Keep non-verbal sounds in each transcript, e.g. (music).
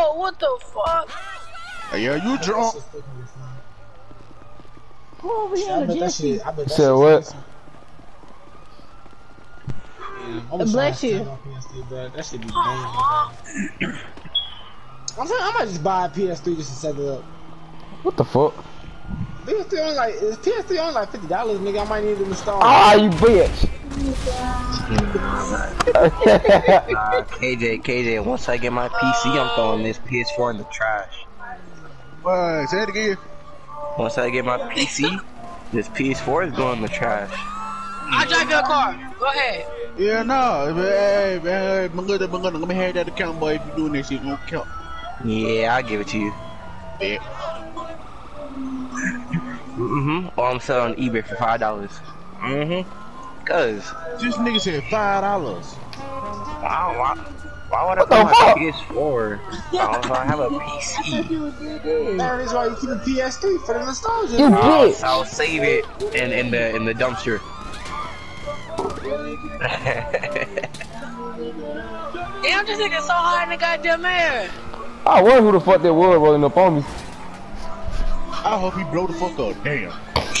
Oh, what the fuck? Hey, yeah, you drunk. Who over here I in bet that shit. I bet that Said shit- what? I'm just Bless to you. turn PS3, bro. That should be banging. I'm saying I might just buy a PS3 just to set it up. What the fuck? PS3 only like is PS3 only like fifty dollars, nigga. I might need to install. Ah, you bitch. Nah, KJ, KJ, once I get my PC, I'm throwing this PS4 in the trash. What? Say it again. Once I get my PC, this PS4 is going in the trash. I'll drive your car. Go ahead. Yeah, no. Hey, hey, I'm gonna, I'm gonna, let me have that account, boy. If you're doing this shit, gonna count. Yeah, I'll give it to you. Yeah. Mm-hmm. Or I'm selling on eBay for five dollars. Mm-hmm. Cause This nigga said five dollars. why, why, why would I What the buy my fuck? PS4? I don't have a PC. (laughs) That is why you keep a PS3 for the nostalgia. You I'll, bitch. I'll save it in in the in the dumpster. (laughs) Damn, this nigga so hard in the goddamn air. I wonder who the fuck that was rolling up on me. I hope he blow the fuck up. Damn.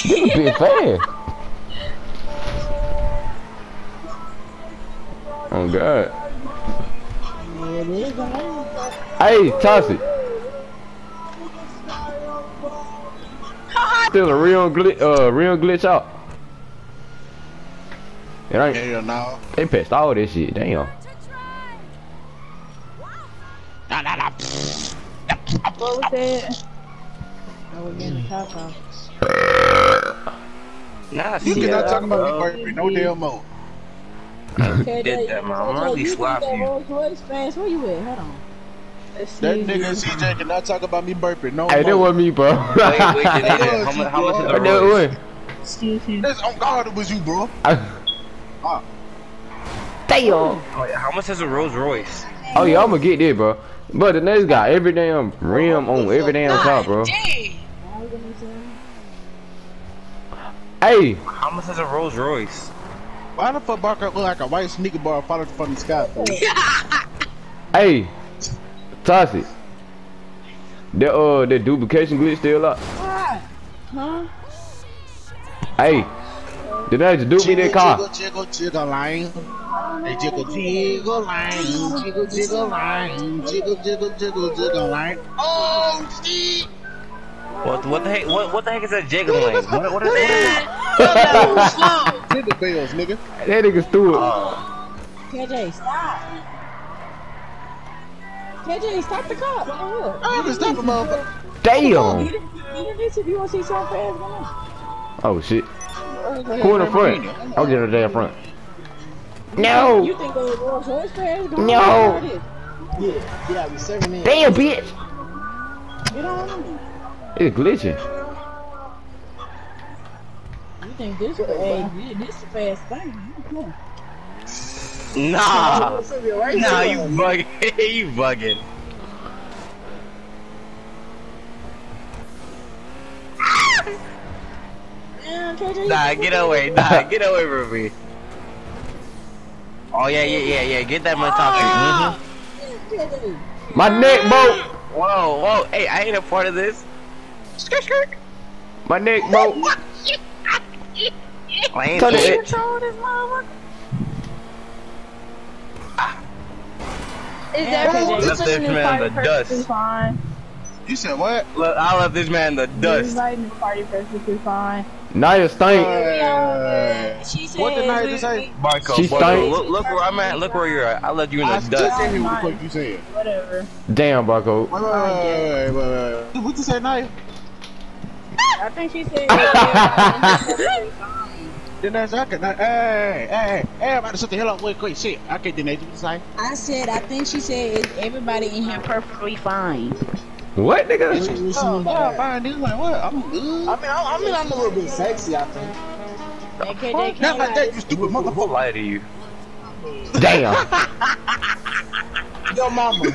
You a big fan. Oh god. Hey, toss it. Still a real glitch, uh, real glitch out. It ain't. Hell no. They pissed all this shit. Damn. Nah, nah, nah. What was that? Oh, we're getting the top off. Nah, You see cannot talk about bro. me, no damn more. Okay, did that, man. I'm gonna really slap you. Rolls Royce fast. Where you at? Hold on. Let's That nigga CJ cannot talk about me burping no Hey, that more. wasn't me, bro. (laughs) Wait, wait, Janae, how, much, how much is the that Royce? was? Excuse me. That's on God, it was you, bro. Ah. Damn. Oh, oh, yeah, how much is a Rolls Royce? Oh yeah, I'm gonna get there, bro. But the next guy, every damn rim on every damn car, bro. Dang. Hey, How much is a Rolls Royce? Why the fuck Barker look like a white sneaker bar falling from the sky? (laughs) hey, toss it. The uh, the duplication glitch still up. Huh? Hey, did they just dupe me that car? Jiggle, jiggle, jiggle line. Hey, jiggle, jiggle line. Jiggle, jiggle line. Jiggle, jiggle, jiggle, jiggle line. Oh, shit. What what the heck? What what the heck is that jiggling? (laughs) What what is what is Man, slow. Hit the bells, nigga. That nigga stupid. Oh, KJ, stop. KJ, stop the car. Oh, I haven't stopped a motherfucker. Damn. Get it, get it, this if you want to see something fast. Come. Oh shit. Who in the front? I'll get in the damn front. No. You think those Rolls Royce fast? Go No. Yeah, yeah, we seven in. Damn, bitch. Get on. It's glitching. You think this? Hey, this is a fast thing? Come on. nah, nah, you bugging, (laughs) you bugging. Yeah, KJ. Nah, get away, nah, get away from me. Oh yeah, yeah, yeah, yeah. Get that Matopsy. Ah! KJ. Mm-hmm. My neck, bro. Whoa, whoa, hey, I ain't a part of this. Skirt, skirt. My neck, bro. I ain't Turn do it. it. Is that KJ? Left this man in the dust. Fine. You said what? Look, I left this man in the dust. Inviting the party perfectly fine. Naya stink. Uh, what did I just say? Marco, She Marco, look, look where I'm at. Look where you're at. I left you in the still dust. can't hear what the fuck you said. Whatever. Damn, Barco. Wait, wait, wait, wait, wait, wait. What you say, Naya? I think she said. (laughs) Then that's I can. Hey, hey, hey, hey, I'm about to shut the hell up. Wait, wait, shit. I can't deny you. Say. I said, I think she said, everybody in here perfectly fine? What, nigga? What, what you mean by Yeah, that? fine, dude. Like what? I'm good. I mean, I, I mean, I'm a little bit sexy, I think. That KJ Not like that, you stupid Who motherfucker. lied to you? (laughs) Damn. Your mama. (laughs) you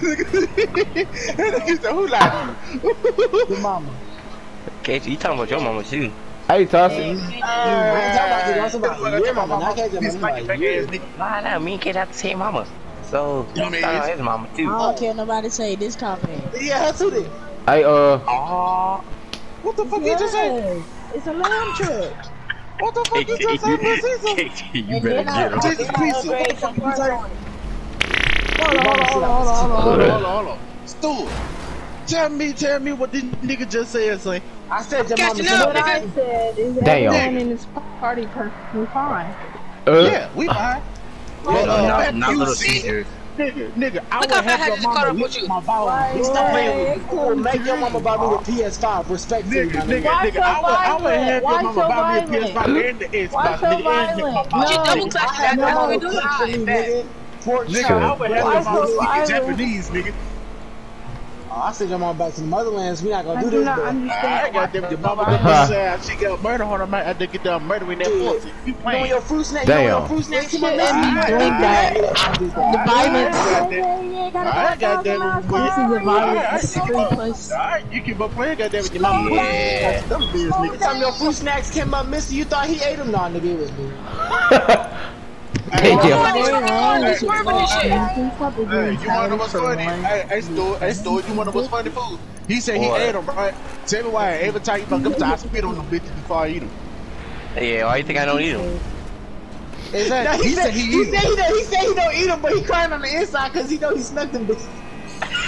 said, who lied to Your mama. KJ, you talking about your mama too? Hey, Tossy. I ain't talking about you. I'm talking about your mama. Not KJ, This I'm fucking talking fake about ass you. nigga. Nah, nah, me and KJ have the same mama. So, Dumbass. shout out his mama I too. don't care nobody say this comment. Yeah, her too then. Hey, uh, Aw. What the fuck you just say? Yes, It's a lamb truck. What the fuck you just say, bro? Say something. you And better then I, get him. Jesus then I Christ, upgrade what the some fuck you parts say? on it. Hold on, hold on, hold on, hold on, hold on. Hold on, hold on, hold on. Stuart, tell me, tell me what this nigga just said, son. I said your Catching mama up, What I said is Damn. everyone in this party perfectly fine. uh, Yeah, we fine. Well, Well, uh, not, not you little see- Caesars. Nigga, nigga, I Look would how have your mama up with lick you. my balls. Why- Bitch, stop playing with me. I will make your mama buy me the PS5. Respectfully, Nigga, my nigga, nigga. Why nigga, so I would, I would violent? have your Why mama so buy me a violent? PS5 and the Xbox, Why so nigga, and violent? my No. But you balls. double clutch that No. motherfucker do it. Pork chili, back. nigga. Pork Nigga, chop. I would have Why your so mama speaking violent? Japanese, nigga. Oh, I send your mama back to the motherlands. We not gonna do do this, not bro. I got them, your mama why- gonna she got murder on her, might have to get down murdering that Yeah. pussy. You You playing? your fruit snack? You Damn. your fruit snack? Come on, man. and you think that The violence- I got that. This is a violent free place. Alright, you keep on playing, goddamn it, your mama. Yeah. Them bitch Every niggas. time your fruit snacks came up, Missy, you thought he ate them? Nah, nigga, it was me. (laughs) Thank Hey, you. Why you trying to go and swerve with this shit? Hey, you wanna know what's funny? Hey, hey, Stuart, hey, Stuart, you wanna know what's funny, food? He said he What? ate them, right? Tell me why every time you fuck them, I spit on them bitches before I eat them. Yeah, why you think I don't eat them? Exactly. He said he he eat said them. he, don't- he said he don't eat them, but he crying on the inside because he know he snuck them bitches.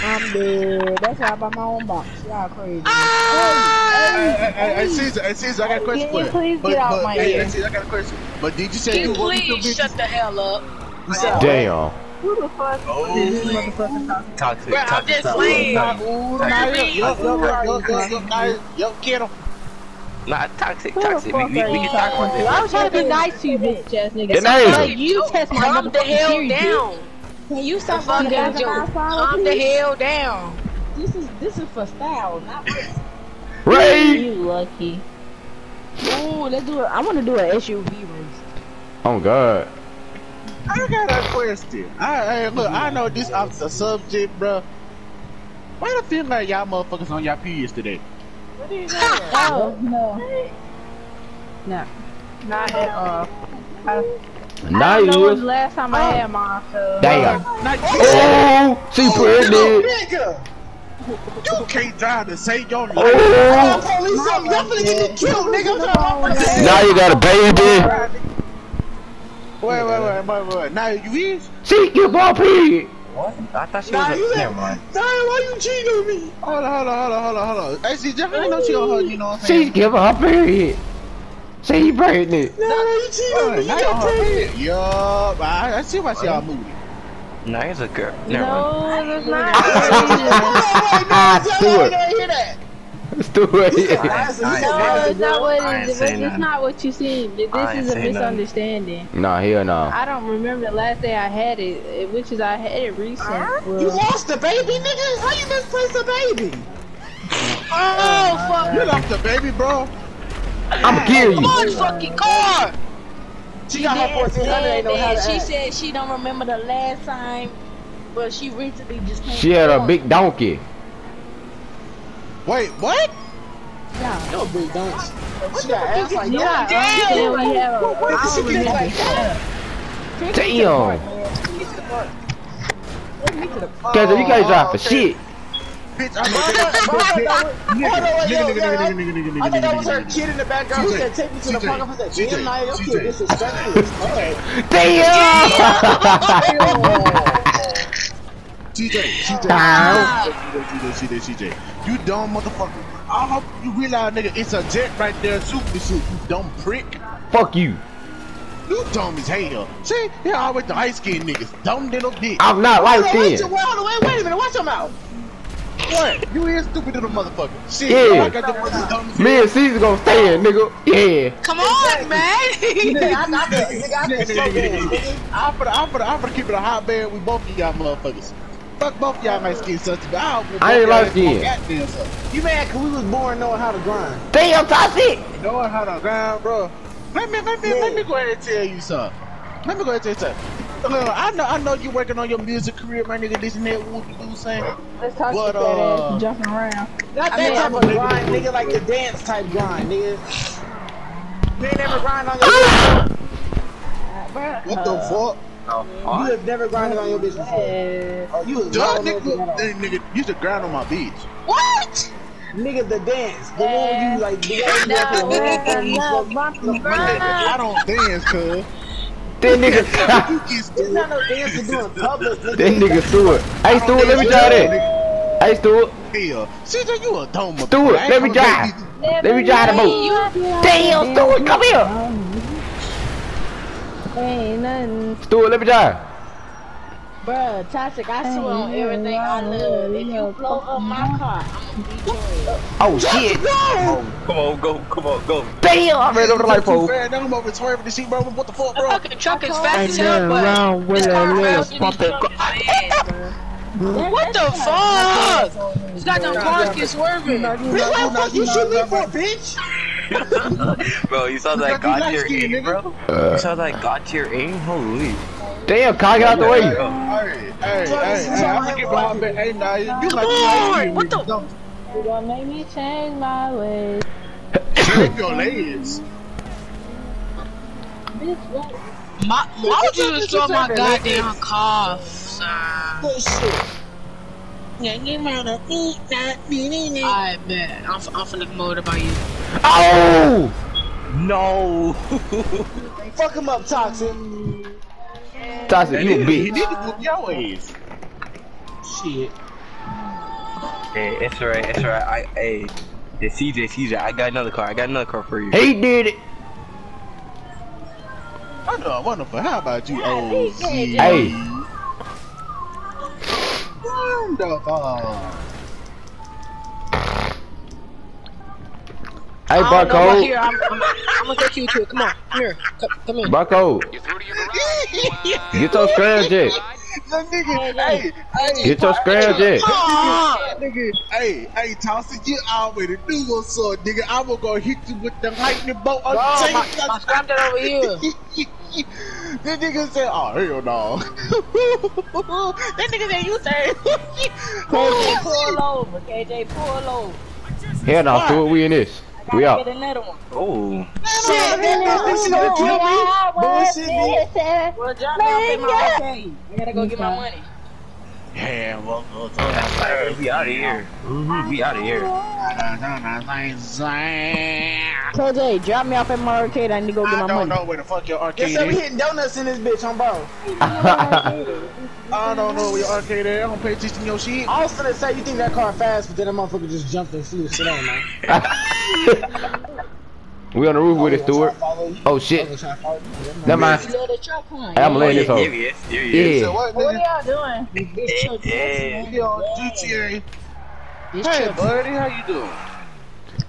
I'm dead. That's why I buy my own box. Y'all crazy. Ah! Hey, hey, hey, hey, Caesar, hey, Caesar, I got a question for you you. please But- get out but, my hey, ear? hey, Caesar, I got a question. But did you say Can you you want me please shut the hell up? You Damn. Who the fuck Oh. is this motherfucker talking? Toxic, Bro, I'm just toxic. playing. Ooh, nah, yo, yo, yo, yo, yo, yo, nah, yo, get him. Nah, toxic, Who the toxic. We, fuck we, are we you can talk about talking to? this. I was trying to be nice to you, bitch ass nigga. Good name. Like, you oh, test my Calm the motherfucking hell theory, bitch. down. Can you stop Fucking fucking guys joke. outside? Calm the hell down. This is this is for style, not for Ray. you. Lucky. Ooh, let's do it. I want to do an SUV race. Oh God. I got a question. I, hey, look, I know this off the subject, bro. Why do I feel like y'all motherfuckers on y'all periods today? What do you Oh no, no, not at all. I, I Now don't know you when is. the last time I had mine. So uh, Damn. Not you. Oh, she pregnant. nigga. You can't drive to save your life. Oh. Police something, y'all finna get me killed, nigga. I'm talking about Now you got a baby. Wait, wait, wait, wait, wait. Now you is? She give up period. What? I thought she Nah, was you a... let- Never mind. Nah, why you cheating on me? Hold on, hold on, hold on, hold on, hold on. Hey, see, Jeff, I know she on her, you know what I'm saying? She give up period. She pregnant. Nah, you cheating on me. You Now got on her pregnant. period. Yup, I, I see why she all moody. Nah, he's a girl. Never no, that's not. Ah, Tell me I Stuart. gotta hear that. Stuart. That's- I- you No, it's not what I it ain't It's not what you seen. This is a say nothing. misunderstanding. Nah, hell no. I don't remember the last day I had it, eh, which is I had it recent. You Well, lost the baby, nigga. How you misplaced the baby? Oh, fuck. You lost the baby, bro. I'ma kill Come you. on, fucking car. She got her 1400, ain't know how to she act. said she don't remember the last time, but she recently just came. She had a forward. big donkey. Wait, what? Yeah. Yo, big dunce. She got ass like Yeah, that. I understand we have a. Where did I she don't get remember like that? Damn. that. Cause you guys drive for oh, shit. Bitch, I'm a Hold on, wait, yo, nigga, yo, nigga, I- I thought that was her kid in the background. She said, take me to the park. I said, damn, Nia, your kid as fuck. Damn. CJ, CJ, Down. CJ, CJ, CJ, you dumb motherfucker. I hope you realize, nigga, it's a jet right there, super suit, you dumb prick. Fuck you. You dumb as hell. See, here always the ice skin niggas, dumb little bitch. I'm not light on, wait, wait, wait, wait a minute. Watch your mouth. What? You is stupid little motherfucker. Shit, Yeah. I got the most dumb as Me hell. and Caesar gonna stay in, nigga. Yeah. Come on, man. I got that. Nigga, I (laughs) got so bad, nigga. I'm for the, I'm for the, I'm for the keep it a hot band with both of y'all motherfuckers. Fuck both y'all light skin sons, but I don't I ain't light skinned. Goddamn son. You mad cause we was born knowing how to grind. Damn, toxic. Knowing how to grind, bro. Let me, let me, let me go ahead and tell you something. Let me go ahead and tell you something. Look, I know, I know you working on your music career, my nigga. This and that, what you do, saying. Let's talk What, about that ass uh, and jumping around. Not I that mean, type of nigga, grind, nigga. nigga, like the dance type grind, nigga. You ain't never grind on your What the fuck? You have never grinded on your bitch before. Oh, you was Duh, grinding on nigga, your that nigga used to grind on my beach. What? Nigga, the dance. The one you like, the one No, you no, like, no, bump and My nigga, I don't dance, cuz. That nigga, (laughs) You get It's stupid. not no dance to do in public. nigga. that nigga Stewart. Hey Stewart, let me try that. Hey Stewart, Hell, CJ, you a dumb motherfucker. Stewart, I ain't let me gonna drive. let Let me drive the boat. Damn, Stewart, come here. Ain't nothing. Stewart, let me drive. Bruh, Toxic, I swear on everything I love. If you blow up my car, I'ma beat your ass. Oh shit. Oh, come on, go, come on, go. Damn, I ran over the light Too pole. fast, I'm over swerving the seat, bro. What the fuck, The bro? fucking truck is fast as hell, but with this car faster than these trucks. What the fuck? This goddamn cars get swerving. Bitch, what the fuck you shoot me for, bitch? Bro, you saw that God tier light-skinned, aim, bro? Uh, You saw that God tier aim? Holy. damn, Kai, get out the way. Hey, hey, hey, hey, I'm gonna get my back. Hey, nah, you like Lord, you what the- Don't You gonna make me change my ways. Flip your legs. Bitch, what? My, why would you destroy my goddamn car, son? Good shit. I bet. I'm, f- I'm finna motor by you. Oh! No. (laughs) Fuck him up, Toxic. Toxic, you a He bitch. need to whoop your ass. Shit. hey, it's alright, it's alright. I, hey, it's CJ, CJ. I got another car. I got another car for you. He did it. I know, wonderful. How about you, he old can't Hey. Wonderful. Hey, I don't know about Barcode. here. I'm, I'm, I'm gonna take you to it. Come on. Come here. Come, come here. Barcode. Get your scram jet. That nigga, hey, hey, Get your scram jet. Oh, nigga, hey, hey, Tossy, you already knew what's up, nigga. I'm gonna go hit you with the lightning bolt on oh the my, my scram that over here. (laughs) That nigga said, oh, hell no. (laughs) that nigga said, you say. (laughs) KJ, pull over. KJ, pull over. Hell no, Stewart, we in this. We out. Get another one. Oh. Shit, man, this shit gonna kill me. Bullshit, nigga. Well, drop me off in my arcade. I gotta go get my money. Yeah, well, well, Hey, we out of here. We out of here. KJ, drop me off at my arcade. I need to go get I my don't money. know where the fuck your arcade Guess that we is. hitting donuts in this bitch, on bro. I don't know where your arcade is. I don't pay attention to your shit. I was finna say you think that car fast, but then that motherfucker just jumped and flew. Sit down, man. (laughs) we on the roof with it, Stuart. Oh shit. Oh, trying to follow you. Never mind. You love the truck, huh? Hey, I'm Oh, laying this hoe. here he is. Here he is. So Yeah. what, What are y'all doing? This truck, Yeah. You GTA. Hey, buddy, how you doing?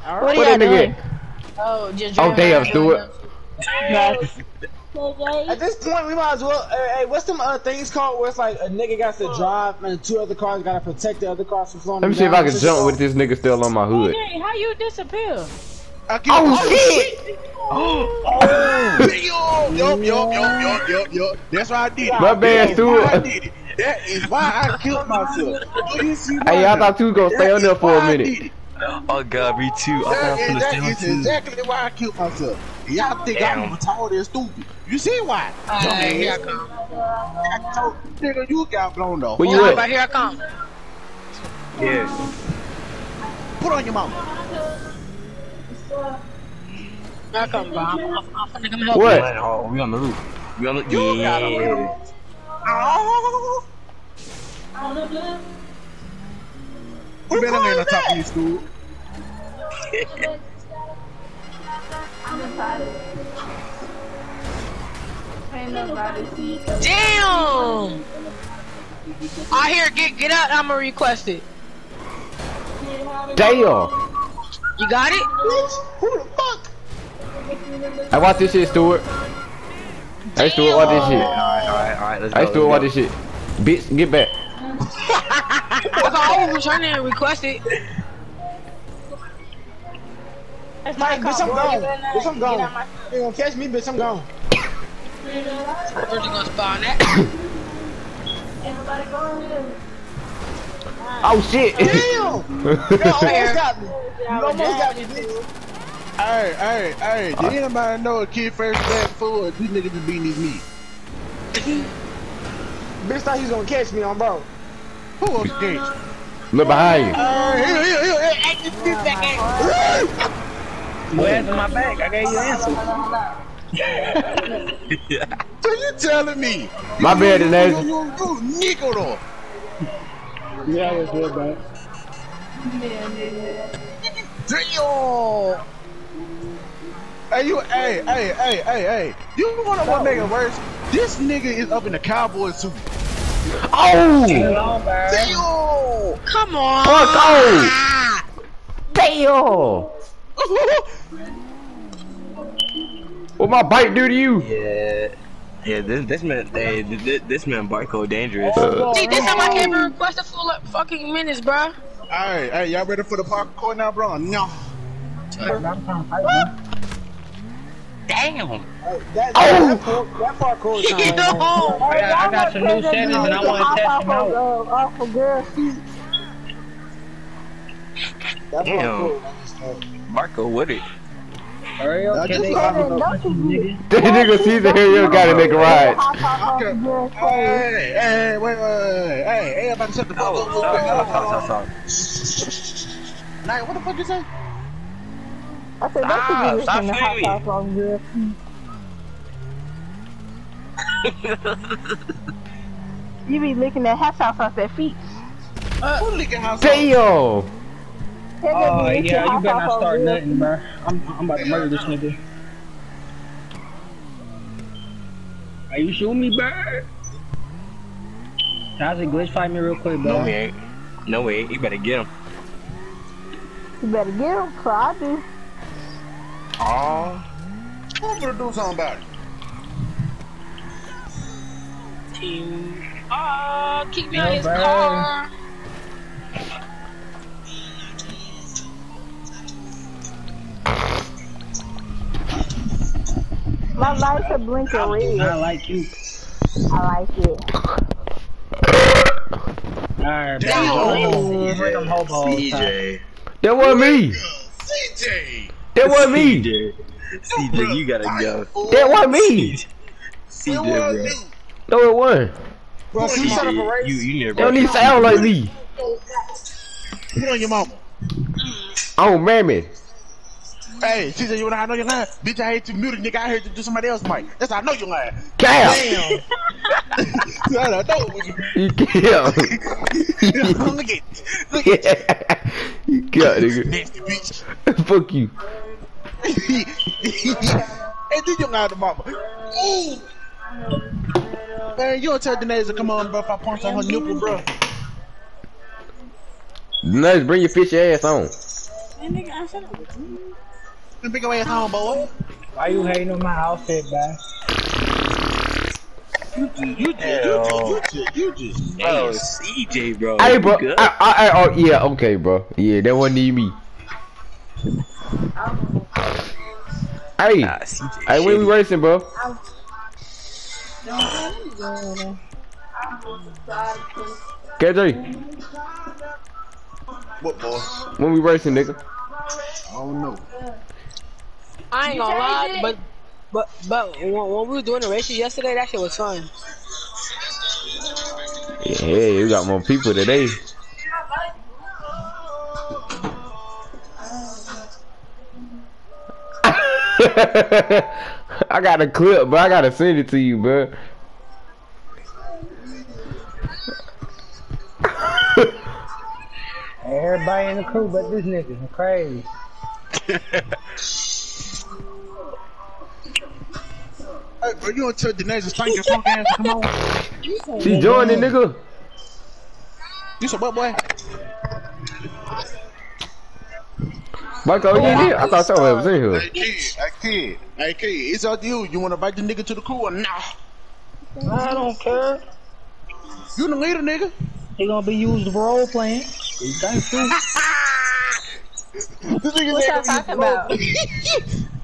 What are y'all doing? Oh, just Oh, damn, Stuart. At this point, we might as well. Hey, hey, what's some uh, things called where it's like a nigga got to drive and two other cars gotta protect the other cars from flowing Let me see if I can jump with this nigga still on my hood. Hey, how you disappear? I killed Oh shit! Yup, yup, yup, yup, yup, yup, yup. That's why I did it. My bad, That is why I Stuart. did it. That is why I killed myself. Do you see why Hey, I now? thought you was gonna stay That on there is for a minute. Oh god, me too. I thought I That was is, gonna that stay is on too. exactly why I killed myself. Y'all think Damn. I'm retarded and stupid. You see why? Alright, here I come. I told nigga, you got blown off. Where you at? but here I come. Yeah. Put on your mama. Here I come, bro. I'm, I'm, I'm finna come help What? Oh, we on the roof. We on the You got a yeah. Oh. You better lay on top of you, school. you. Damn! I hear get get out. I'ma request it. Damn! You got it? Who the fuck? I watch this shit, Stewart. Hey, Stewart, watch this shit. Alright, alright, alright. Let's go. Hey, let's watch this shit. Bitch, get back. I was trying to request it. Mike, bitch, I'm gone. Bitch, I'm gone. You ain't gonna catch me, bitch, I'm gone. Where's you gonna spawn at? (coughs) Oh shit! Damn! (laughs) You almost got me. You almost got me, bitch. Hey, hey, hey, did anybody know a kid first back forward? These niggas just beating his meat. Bitch thought he was gonna catch me on bro. Who else gate? Look behind you. Uh, here, here, here, here, hey, this bitch back here. Where's my bag? I gave you the answer. (laughs) So you telling me? My bad, You, Denasia. you, you, Nico though. Yeah, it's good, bro. Damn. Hey, you, hey, hey, hey, hey, hey. You wanna what make it worse? This nigga is up in the cowboy suit. Oh! Long, bro. Damn. Come on. Fuck oh! Damn! (laughs) What my bike do to you? Yeah. Yeah, this this man, hey, this, this man Barco dangerous. Uh, See, this time I can't even request a full like, fucking minutes, bro. Alright, hey, y'all ready for the parkour now, bro? No. Damn. That, Oh! that, that parkour is Yo. kind of I got, I got some new settings and I want to test them out. Off of girl feet. That Damn. parkour. Barco, what it? Hurry I just they saw call me them. no fucking nigga? This nigga Caesar you gotta make a ride. Hey, hey, wait, wait, wait, hey, everybody shut the fuck up. stop, real stop, quick. what the fuck you say? I said, Ah, don't you stop listen hot sauce on girl. (laughs) You be licking that hot sauce off their feet. Who licking house? Damn! Oh, yeah, you better not start nothing, bro. I'm, I'm about to murder this nigga. Are you shooting me, bro? How's it glitch fight me real quick, bro? No, we ain't. No, we ain't. You better get him. You better get him, so I do. Oh. I'm gonna do something about it. Team. Oh, keep me No, on his uh, bro. car. My lights are blinking red. Not like you. I like it. Alright, bro. Damn. Bring them hobos. CJ. That wasn't me! CJ. That wasn't me! CJ. CJ, you gotta go. That wasn't me! It CJ, bro. No, it wasn't. Bro, can you set up a CJ, race? you, you never. That don't even sound like me. Put on your mama. Oh, mammy. Hey, CJ, you wanna know your line? Bitch, I hate you muted, nigga. I heard you do somebody else, Mike. That's how I know your line. Damn! Damn. (laughs) I don't know. You killed. Look at, look at you (laughs) killed, nigga. nasty bitch. Fuck you. (laughs) hey, do your line to mama. Ooh. Man, you don't tell Denasia, come on, bro, if I punch on her nipple, bro. Nuts, bring your fish ass on. Then bring your ass home, boy. Why you hating on my outfit, bro? You just, you just, you just, you just. Bro, CJ, bro. Hey, You bro. I, I, I, oh, yeah, okay, bro. Yeah, that wasn't even me. Hey, Nah, CJ. hey, when we shitty. racing, bro? KJ, What, boy? when we racing, nigga? I don't know. I ain't gonna lie, but but but when, when we were doing the races yesterday, that shit was fun. Yeah, hey, we got more people today. (laughs) I got a clip, but I gotta send it to you, bro. (laughs) Everybody in the crew but this nigga, crazy. (laughs) Hey, bro, you don't tell Denasia, spank your funk ass, come on. She joined it, nigga. You said what, boy? Michael, you did? I thought someone was in here. Hey, kid, hey, kid, hey, kid, it's up to you. You wanna invite the nigga to the crew or nah? I don't care. You the leader, nigga. He gonna be used for role playing. You? (laughs) This nigga What said y'all talking about? (laughs)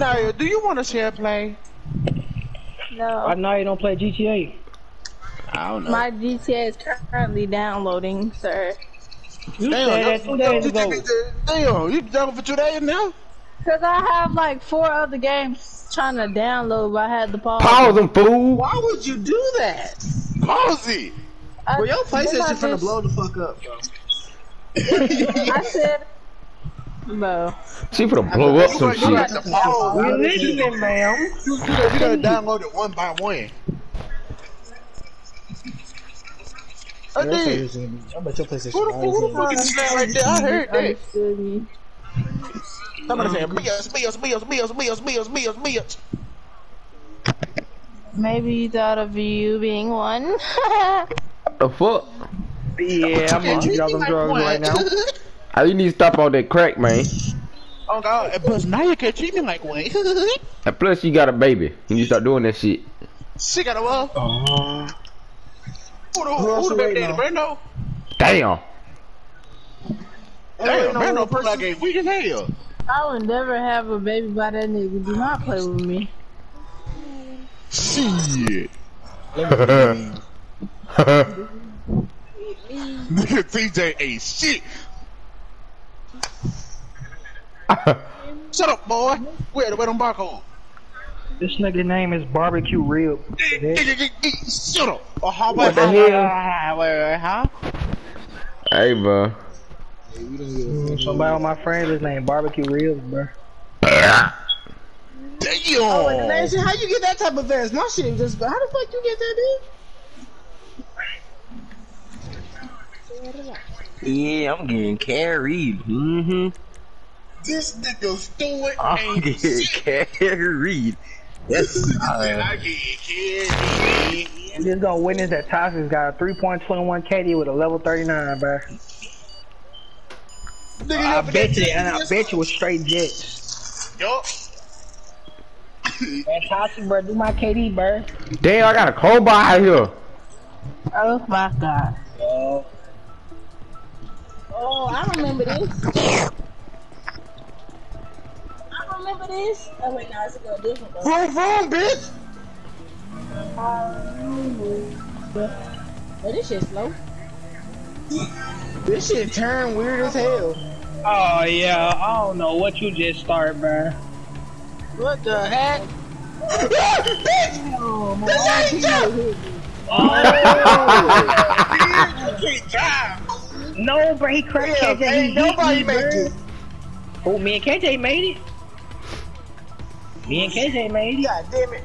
Nah, do you wanna share play? I No. I know you don't play GTA. I don't know. My GTA is currently downloading, sir. You Damn, said that that- two days ago. Damn, you done for two days now? Cause I have like four other games trying to download, but I had the pause. Pause them, fool. Why would you do that? Pause it. I, Bro, your then I PlayStation finna just- blow the fuck up, bro. (laughs) I said, bro. She finna blow up some shit. to pause. We're listening, ma'am. You gotta, download it one by one. I Your did. PlayStation- I bet your PlayStation. Who the fuck, who the fuck is that right there? I heard that. Understood me. Somebody saying, Mios, Mios, Mios, Mios, Mios, Mios, Mios, Mios. Maybe you thought of you being one. (laughs) The fuck? Yeah, I'm (laughs) on y'all them drugs right now. (laughs) Ah, you need to stop all that crack, man. Oh God, and plus now you can't treat me like one. (laughs) And plus, you got a baby. When you need to start doing that shit. she got a well. Oh. Who the, Who else who the you baby waiting daddy? on? Brando? Damn. Damn, no, Brando put person- like a weak as hell. I would never have a baby by that nigga. Do not play with me. Shit. (laughs) Nigga TJ ain't shit. (laughs) Shut up, boy. Where the where them barcode? This nigga name is Barbecue Rib. Shut up. Oh, how What about the how- hell? Wait, wait, huh? Hey, bro. Somebody on my friends is named Barbecue Ribs, bro. Damn. Oh, Nancy, how you get that type of vest? My shit just. How the fuck you get that, dude? Yeah, I'm getting carried. Mm-hmm. This nigga Stewart I'm ain't getting shit. carried. Yes. I get kid. I'm just gonna witness that Toss's got a 3.21 KD with a level 39, bro. Nigga, I bet you, and I bet you was straight jets. Yup. Man, Tossy, bro, do my KD, bro. Damn, I got a cold crowbar out here. Oh my god. Oh, I remember this. I remember this. Oh wait, no, it's a little different though. Vroom, vroom, bitch. Um, but this shit slow. This shit turned weird as hell. oh yeah, I don't know what you just started, bro. What the heck? bitch! Oh, my This ain't you! No, bro, he cracked Yeah, KJ. ain't He oh. (laughs) beat nobody me, make bro. it. Oh, me and KJ made it. Me and KJ made it. God damn it.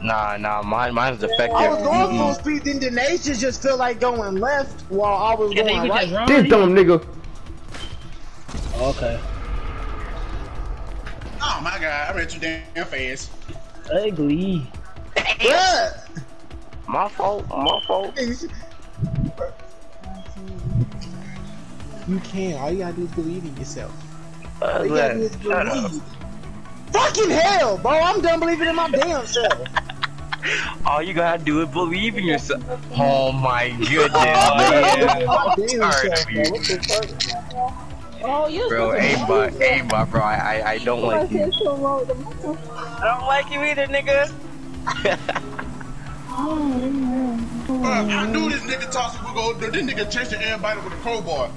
Nah, nah, mine, mine's defective. I was going full Mm-mm. speed, then the nation just felt like going left while I was Yeah, going right. just. This dumb nigga. Okay. Oh my god, I ran too damn fast. Ugly. Bruh. (laughs) My fault, my fault. (laughs) You can. All you gotta do is believe in yourself. Uh, All you gotta do is shut up. believe. Fucking hell, bro! I'm done believing in my damn self. All you gotta do is believe in yourself. Oh my goodness, In my damn Sorry, self, bro. What? Oh, you bro. Aimbot, aimbot, bro. I, I, I don't like you. I don't like you either, nigga. Bruh, I knew this nigga tossing would go. This nigga chasing everybody with a crowbar.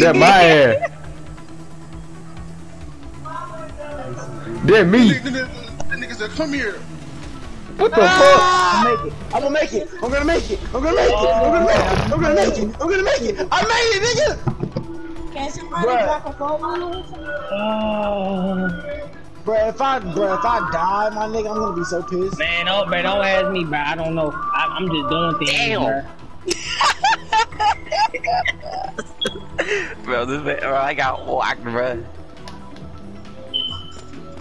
That my ass. (laughs) That me. Nigga, nigga, said, "Come here." What the fuck? I'm gonna make it. I'm gonna make it. I'm gonna make it. I'm gonna make it. I'm gonna make it. I'm gonna make it. I made it, nigga. Can somebody Bruh. drop a phone or? Oh. Uh, bro, if I, bro, if I die, my nigga, I'm gonna be so pissed. Man, oh, bro, don't ask me, bro. I don't know. I, I'm just doing things, Damn. bro. (laughs) Bro, this man, bro, I got oh, whacked, bro.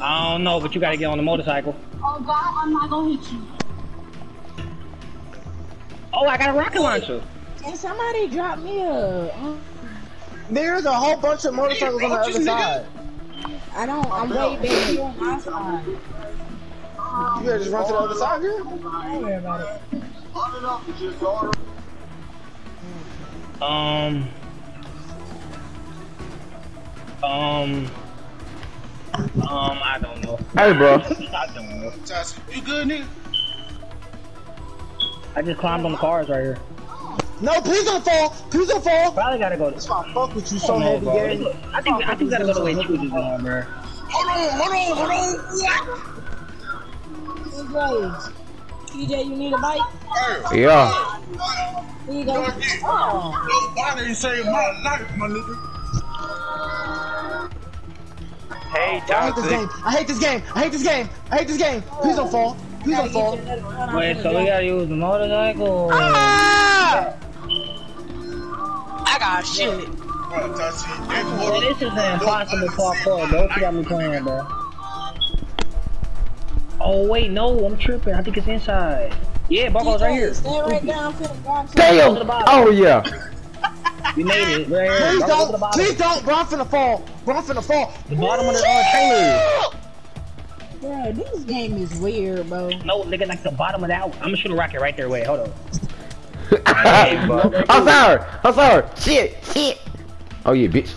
I don't know, but you gotta get on the motorcycle. Oh God, I'm not gonna hit you. Oh, I got a rocket launcher. Can somebody drop me a? um, There's a whole bunch of motorcycles on the other side. I don't. I'm way back here on my side. You better just run to the other side, girl. Don't worry about it. Um. Um. Um, I don't know. Hey, bro. I don't know. Toss, you good, nigga? I just climbed on the cars right here. No, please don't fall. Please don't fall. Probably gotta go to. That's why I fuck with you so don't heavy, bro. Gary. I think I think we gotta go the way Truth is going, bro. Hold on, hold on, hold on. What? TJ, TJ, you need a bite? Yeah. Here you go. Oh, Nobody saved my life, my nigga. Hey, I hate this game. I hate this game. I hate this game. I hate this game. Please don't fall. Please don't fall. Wait, so we gotta use the motorcycle? Ah! I got shit. Bro, Tassie, that Man, motor- this is an impossible parkour, bro. You got me playing, bro. Oh wait, no, I'm tripping. I think it's inside. Yeah, Barco's right here. Stay right there. I'm finna grab some. Damn. Oh yeah. (laughs) We made it. Right here. Please Barco, go don't. bottom. Please don't. Bro, I'm finna fall. Bro, I'm finna fall. The bottom of the uh, trailer. Bro, this game is weird, bro. No, nigga, like the bottom of that. I'm gonna shoot a rocket right there. Wait, hold on. (laughs) I'm sorry. I'm sorry. Shit. Shit. Oh yeah, bitch.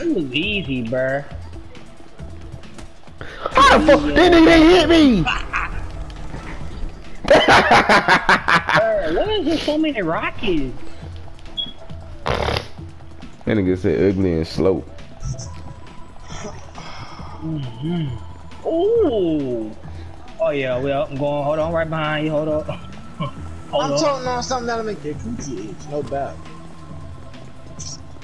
It was easy, bruh. How the fuck? That nigga didn't hit me. (laughs) Bruh, why is there so many rockets? That nigga said ugly and slow. Mm-hmm. Ooh. Oh yeah, well, I'm going. Hold on, right behind you. Hold up. (laughs) hold I'm on. talking on something that'll make their coochie itch. No doubt.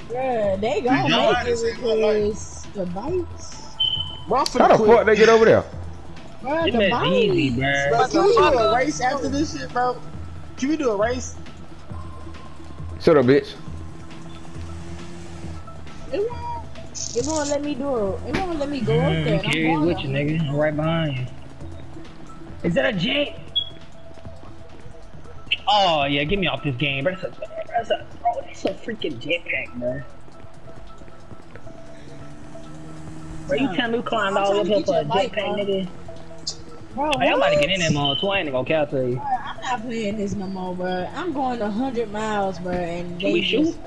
Bro, they gonna y'all make it say my life? the bites. Bro, How the quit. fuck they get over there? Bro, It the been easy, bruh. Bro, can we do a race after this shit, bro? Can we do a race? Shut up, bitch. It won't, it won't let me do it. It won't let me go up there. Mm, I'm carry going with you, up. nigga. I'm right behind you. Is that a jet? Oh yeah, get me off this game, bro. That's a, that's a, bro, that's a freaking jetpack, bro. Bro, you tell me we climbed all up way up for a jetpack, nigga? Bro, Hey, I'm about to get in that mode too. I ain't gonna count to you. Bro, I'm not playing this no more, bro. I'm going 100 miles, bro, and Can they we shoot? just-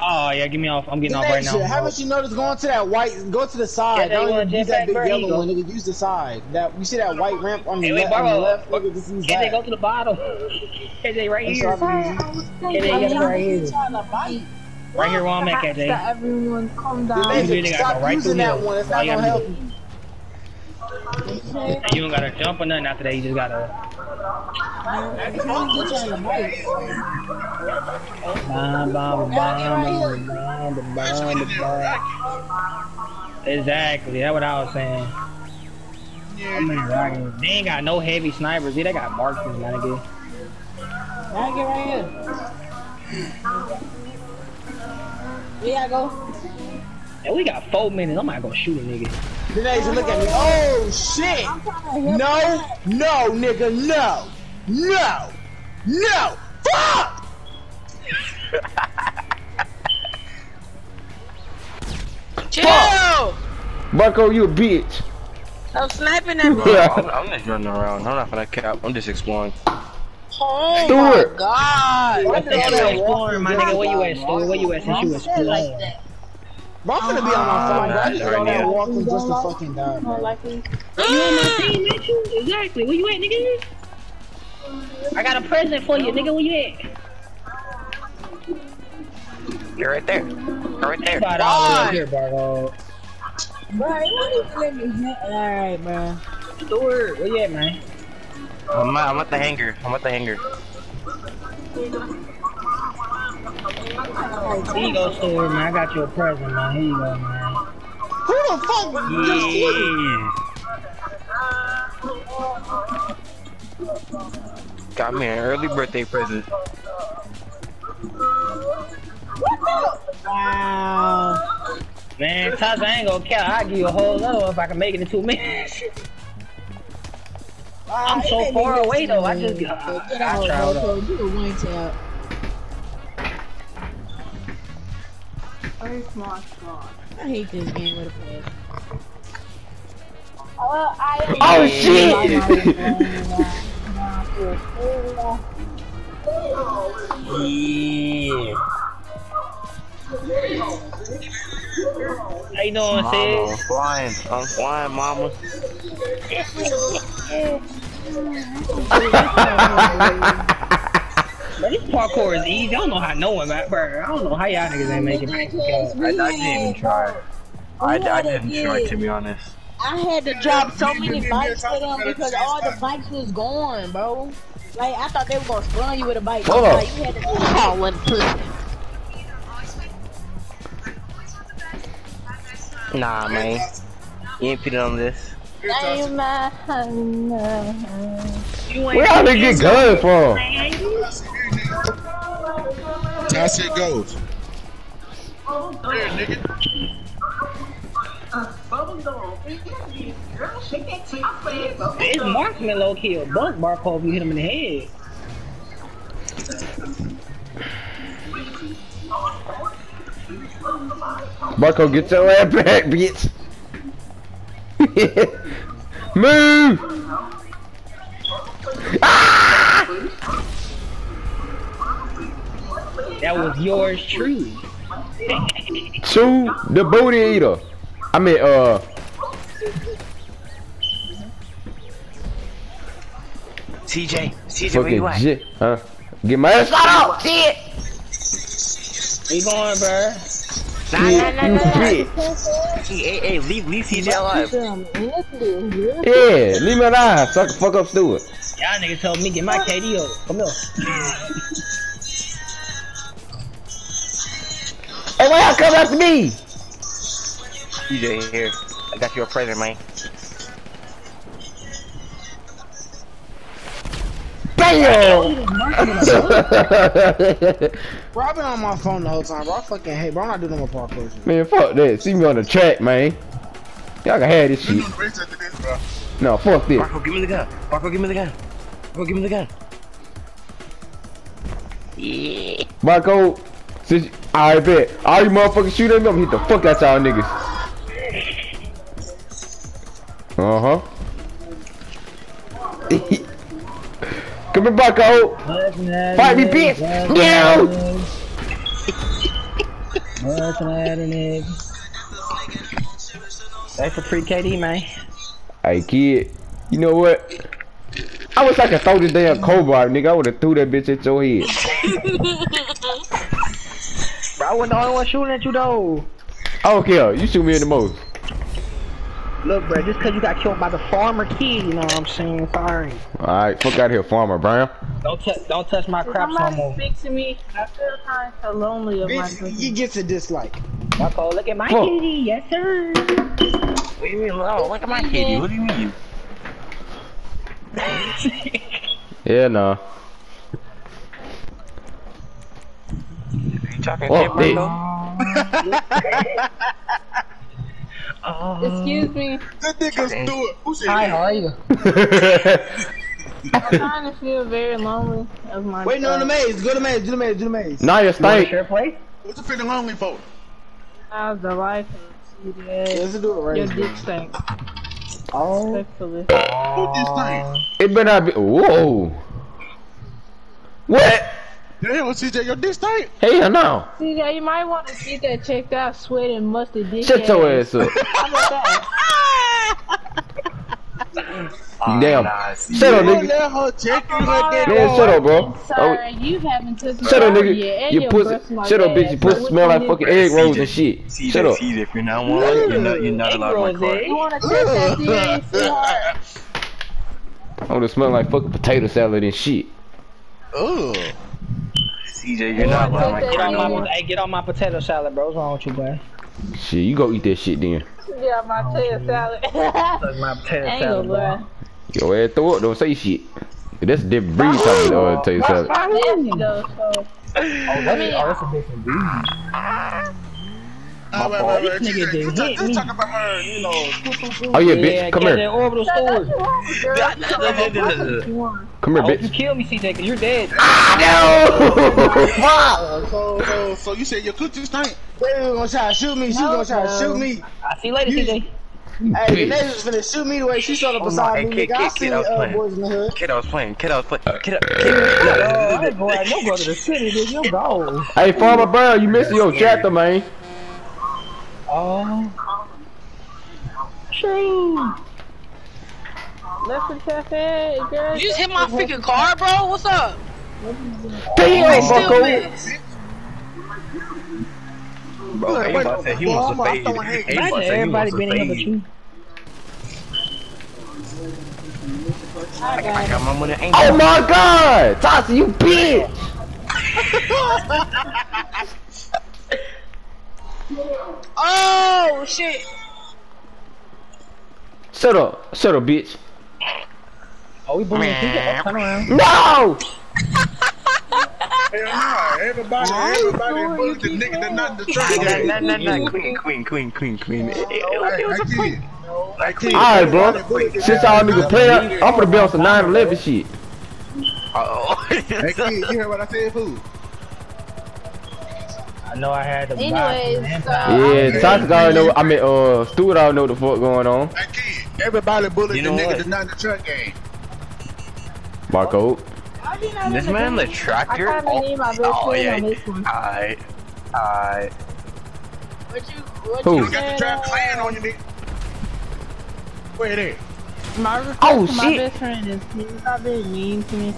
Oh yeah, get me off. I'm getting The off right next now. shit, haven't you noticed going to that white, go to the side. Yeah, Don't use that big bro, here you yellow go. one, nigga. Use the side. That you see that white ramp on the, Hey, wait, left, on the Barbo. left, nigga. Just use KJ, go to the bottom. (laughs) KJ, right That's here. what I'm using. KJ, you got right here. trying to bite. Right here where I'm at, KJ. Everyone calm down. really nigga, gotta stop go right using through that one. It's not gonna help you. You don't gotta jump or nothing after that. You just gotta. Exactly. That's what I was saying. Right. They ain't got no heavy snipers. Yeah, they got marksmen. Y'all get right here. Where y'all go? And we got four minutes. I'm not gonna shoot a nigga. The niggas look at me. Oh, oh shit! I'm trying to help No, no, nigga, no, no, no. Fuck! (laughs) Chill! Marco, you a bitch. I'm sniping at me. (laughs) Bro, I'm, I'm just running around. I'm not gonna cap. I'm just exploring. Oh Stewart. my god. I think I'm exploring, my nigga. Where you at, Stu? Where you at since you exploring? Bro, I'm gonna be on my ah, phone, bro. I just Right got now. on walking just to fucking die, bro. likely. Ah! You on my team, ain't you? Exactly. Where you at, nigga? I got a present for you, nigga. Where you at? You're right there. You're right there. Five dollars here, Bargo. Bro, it won't even let me hit. Alright, bro. Stewart, where you at, man? I'm at, I'm at the hangar. I'm at the hangar. Here you go, Stewart, man. I got you a present, man. Here you go, man. Who the fuck just you? Yeah. Got me an early birthday present. Wow. Man, Taz, I ain't gonna count. I'll give you a whole other one if I can make it in two (laughs) minutes. I'm so far away, though. I miss just- me. I- Get I out, tried bro. Do a one. I hate this game with a play. Oh shit! Yeah. How you doing, Mama, I'm flying. I'm flying, mama. (laughs) Bro, Bro, this parkour is easy. I don't know how no one, man, bro. I don't know how y'all niggas ain't making it. I, I didn't even try. I, I didn't try to be honest. I had to drop so many bikes for them because all the bikes was gone, bro. Like I thought they were gonna stun you with a bike. Hold up. Like, you had to call one pussy. Nah, man. You ain't put it on this. Uh, ain't my Where y'all niggas get guns from? How shit goes. There, nigga. It's marksman low key a bunk barcode if you hit him in the head. Marco, get your ass back, bitch. (laughs) Move! That was yours true. Chew the booty eater. I mean, uh, CJ, CJ, where you fucking at? shit, huh? Get my ass out! of Shit! We going, bro. Nah, nah, nah, nah, nah. Shit. Hey, hey, hey, leave, leave CJ alive. Yeah, leave me alive. Suck the fuck up, Stewart. Y'all niggas told me get my KD up. Come here. Hey, why y'all come after me? CJ, here. I got you a present, man. Bam! Bro, I've been on my phone the whole time, bro. I fucking hate, bro. I'm not doing no more parkour. man, fuck that. See me on the track, man. Y'all can have this shit. Race after this, bro. No, fuck this. Marco, give me the gun. Marco, give me the gun. Marco, give me the gun. Yeah. Marco, since I bet all you motherfuckers shoot at me, I'm hit the fuck out y'all niggas. Uh huh. (laughs) Come here, Marco. Fight me, bitch. Yeah. That's for free KD, man. Hey, kid. You know what? I wish I could throw this damn cobra, nigga. I would have threw that bitch at your head. (laughs) Bro, I wasn't the only one shooting at you, though. I don't care. You shoot me in the most. Look, bro, just because you got killed by the farmer kid, you know what I'm saying? Sorry. Alright, fuck out of here, Farmer Brown. Don't, touch, don't touch my craps no Somebody more. speak to me. I feel kind of lonely of my Bitch, you get a dislike. Marco, look at my Fuck. kitty. Yes, sir. What do you mean? Oh, look at my kitty. What do you mean? Yeah, nah. Talking Oh, shit, bitch. Marco? Excuse me. That nigga Stewart. Who said Hi, how are you? I'm trying to feel very lonely of my. Wait, no, the maze. Go to the maze. Do the maze. Do the maze. now you You want stink. to share place? What's the feeling lonely for? How's the life and see Yeah, that let's do it right your now. dick stank. Oh. Respectfully. Who this thing? It better not be. Whoa. What? Damn, CJ, your dick stink? Hell no. See that you might want to get that checked out. Sweating musty dick. Shut your ass up. How about that? Ah, Damn. nah, Shut up, nigga. let her check you like that. Man, shut up, bro. Sorry, you haven't took Oh, shut up, nigga. yet, You your pussy. Shut up, bitch. Your pussy smell like fucking egg rolls CJ, and shit. CJ, Shut up. CJ, if you're not one, you're not, you're not allowed in my car. You want to test that (laughs) theory, sweetheart? I would have smelled like fucking potato salad and shit. Ugh. CJ, you're not allowed in my Get Get on my, hey, get on my potato salad, bro. What's wrong with you, boy? Shit, you go eat that shit then. Yeah, my tail salad. My potato (laughs) salad, no bro. boy. Your ass throw up, don't say shit. That's a different breed talking uh, potato salad. Nasty though, so. Oh, that's, oh, that's a different breed. Ah, wait, fault. wait, wait. This nigga just Just hit just me. talk about her, you know. Oh yeah, Yeah, bitch, come here. that orbital. Come here, I hope you kill me, CJ, because you're dead. Ah, No! (laughs) So, so, so you said your coochie stink? They was gonna try to shoot me. She was gonna try to shoot me. I see you later, You- CJ. Hey, the nigga was finna shoot me the way she showed up Oh, no. beside Hey, me. kid, Nigga, I kid, see kid, I was uh, boys in the hood. Kid, I was playing. Kid, I was playing. Kid, I- kid, Oh, I ain't going, you go to the city, dude. You go. hey, Farmer Brown, you missing your chapter, man. Oh. True. Left the cafe, girl. You just hit my freaking car, bro. What's up? Damn, Still Bucko. miss. Bro, Wait, Aimbot said he wants to fade. throwing hate. Aimbot Imagine said everybody been in here but you. I I got got my money. Oh my god! Tasha, you bitch! (laughs) Oh shit. Shut up. Shut up, bitch. Oh, we booming. Turn around. No! Hell no, everybody, everybody bullied the nigga that not the track Nah, nah, nah, nah. Queen, queen, queen, queen, queen. It, it, it, Hey, it was I a kid. prank. I kid. Alright, bro. Since y'all niggas play, I'm gonna be on some 9-11 shit. Oh. (laughs) Hey, kid, you heard what I said, fool? I know I had to Anyways, some uh, Yeah, Tasha already know. I mean, uh, Stuart already know what the fuck going on. Hey, kid, everybody bullied You the know nigga what? that not in the track game. Marco. I did This in man, the game. tractor. I kinda need my best Oh, yeah. on this one. Alright. Alright. What you, what Who? you You got the trap uh, clan on you, nigga. Where it? My Oh, to my shit. best friend is please stop being mean to me.